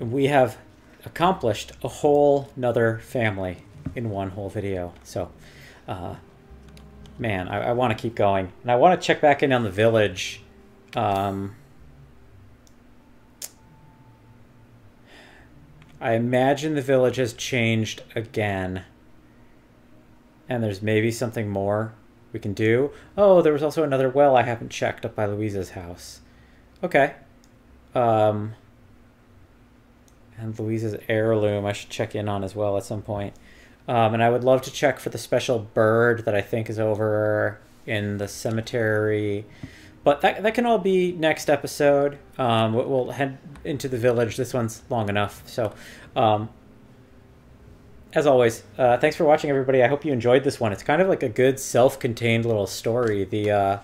we have accomplished a whole nother family in one whole video. So, uh, man, I, I want to keep going. And I want to check back in on the village. Um, I imagine the village has changed again. And there's maybe something more we can do. Oh, there was also another well I haven't checked up by Luiza's house. Okay. Um, and Luiza's heirloom I should check in on as well at some point. Um, and I would love to check for the special bird that I think is over in the cemetery. But that, that can all be next episode. Um, we'll- head into the village. This one's long enough. So, um, as always, uh, thanks for watching, everybody. I hope you enjoyed this one. It's kind of like a good self contained little story. The uh,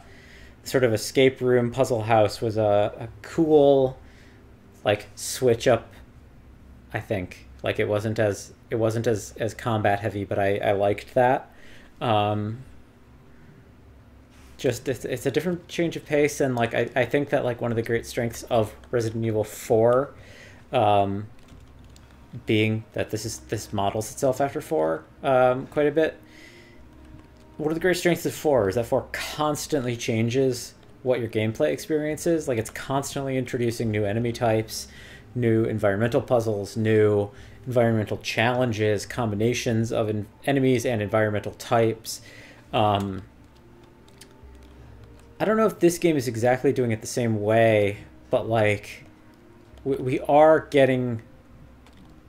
sort of escape room puzzle house was a, a cool, like, switch up I think like it wasn't as it wasn't as as combat heavy, but I I liked that. Um, just it's, it's a different change of pace, and like I I think that like one of the great strengths of Resident Evil Four, um, being that this is this models itself after four um, quite a bit. One of the great strengths of four is that four constantly changes what your gameplay experience is. Like it's constantly introducing new enemy types, new environmental puzzles, new environmental challenges, combinations of en- enemies and environmental types. Um, I don't know if this game is exactly doing it the same way, but like we, we are getting.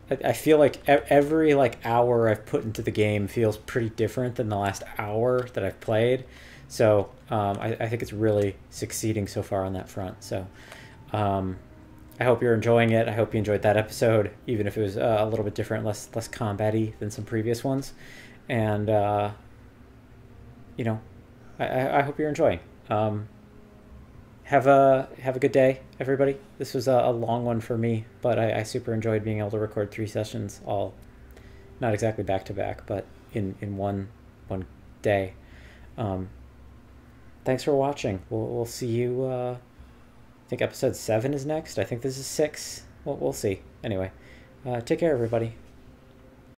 I, I feel like e- every like hour I've put into the game feels pretty different than the last hour that I've played. So um, I, I think it's really succeeding so far on that front. So. Um, I hope you're enjoying it. I hope you enjoyed that episode, even if it was uh, a little bit different, less less combat-y than some previous ones. And uh, you know, I, I I hope you're enjoying. Um, have a have a good day, everybody. This was a, a long one for me, but I, I super enjoyed being able to record three sessions, all not exactly back to back, but in in one one day. Um, thanks for watching. We'll we'll see you. Uh, I think episode seven is next. I think this is six. We'll, we'll see. Anyway, uh, take care, everybody.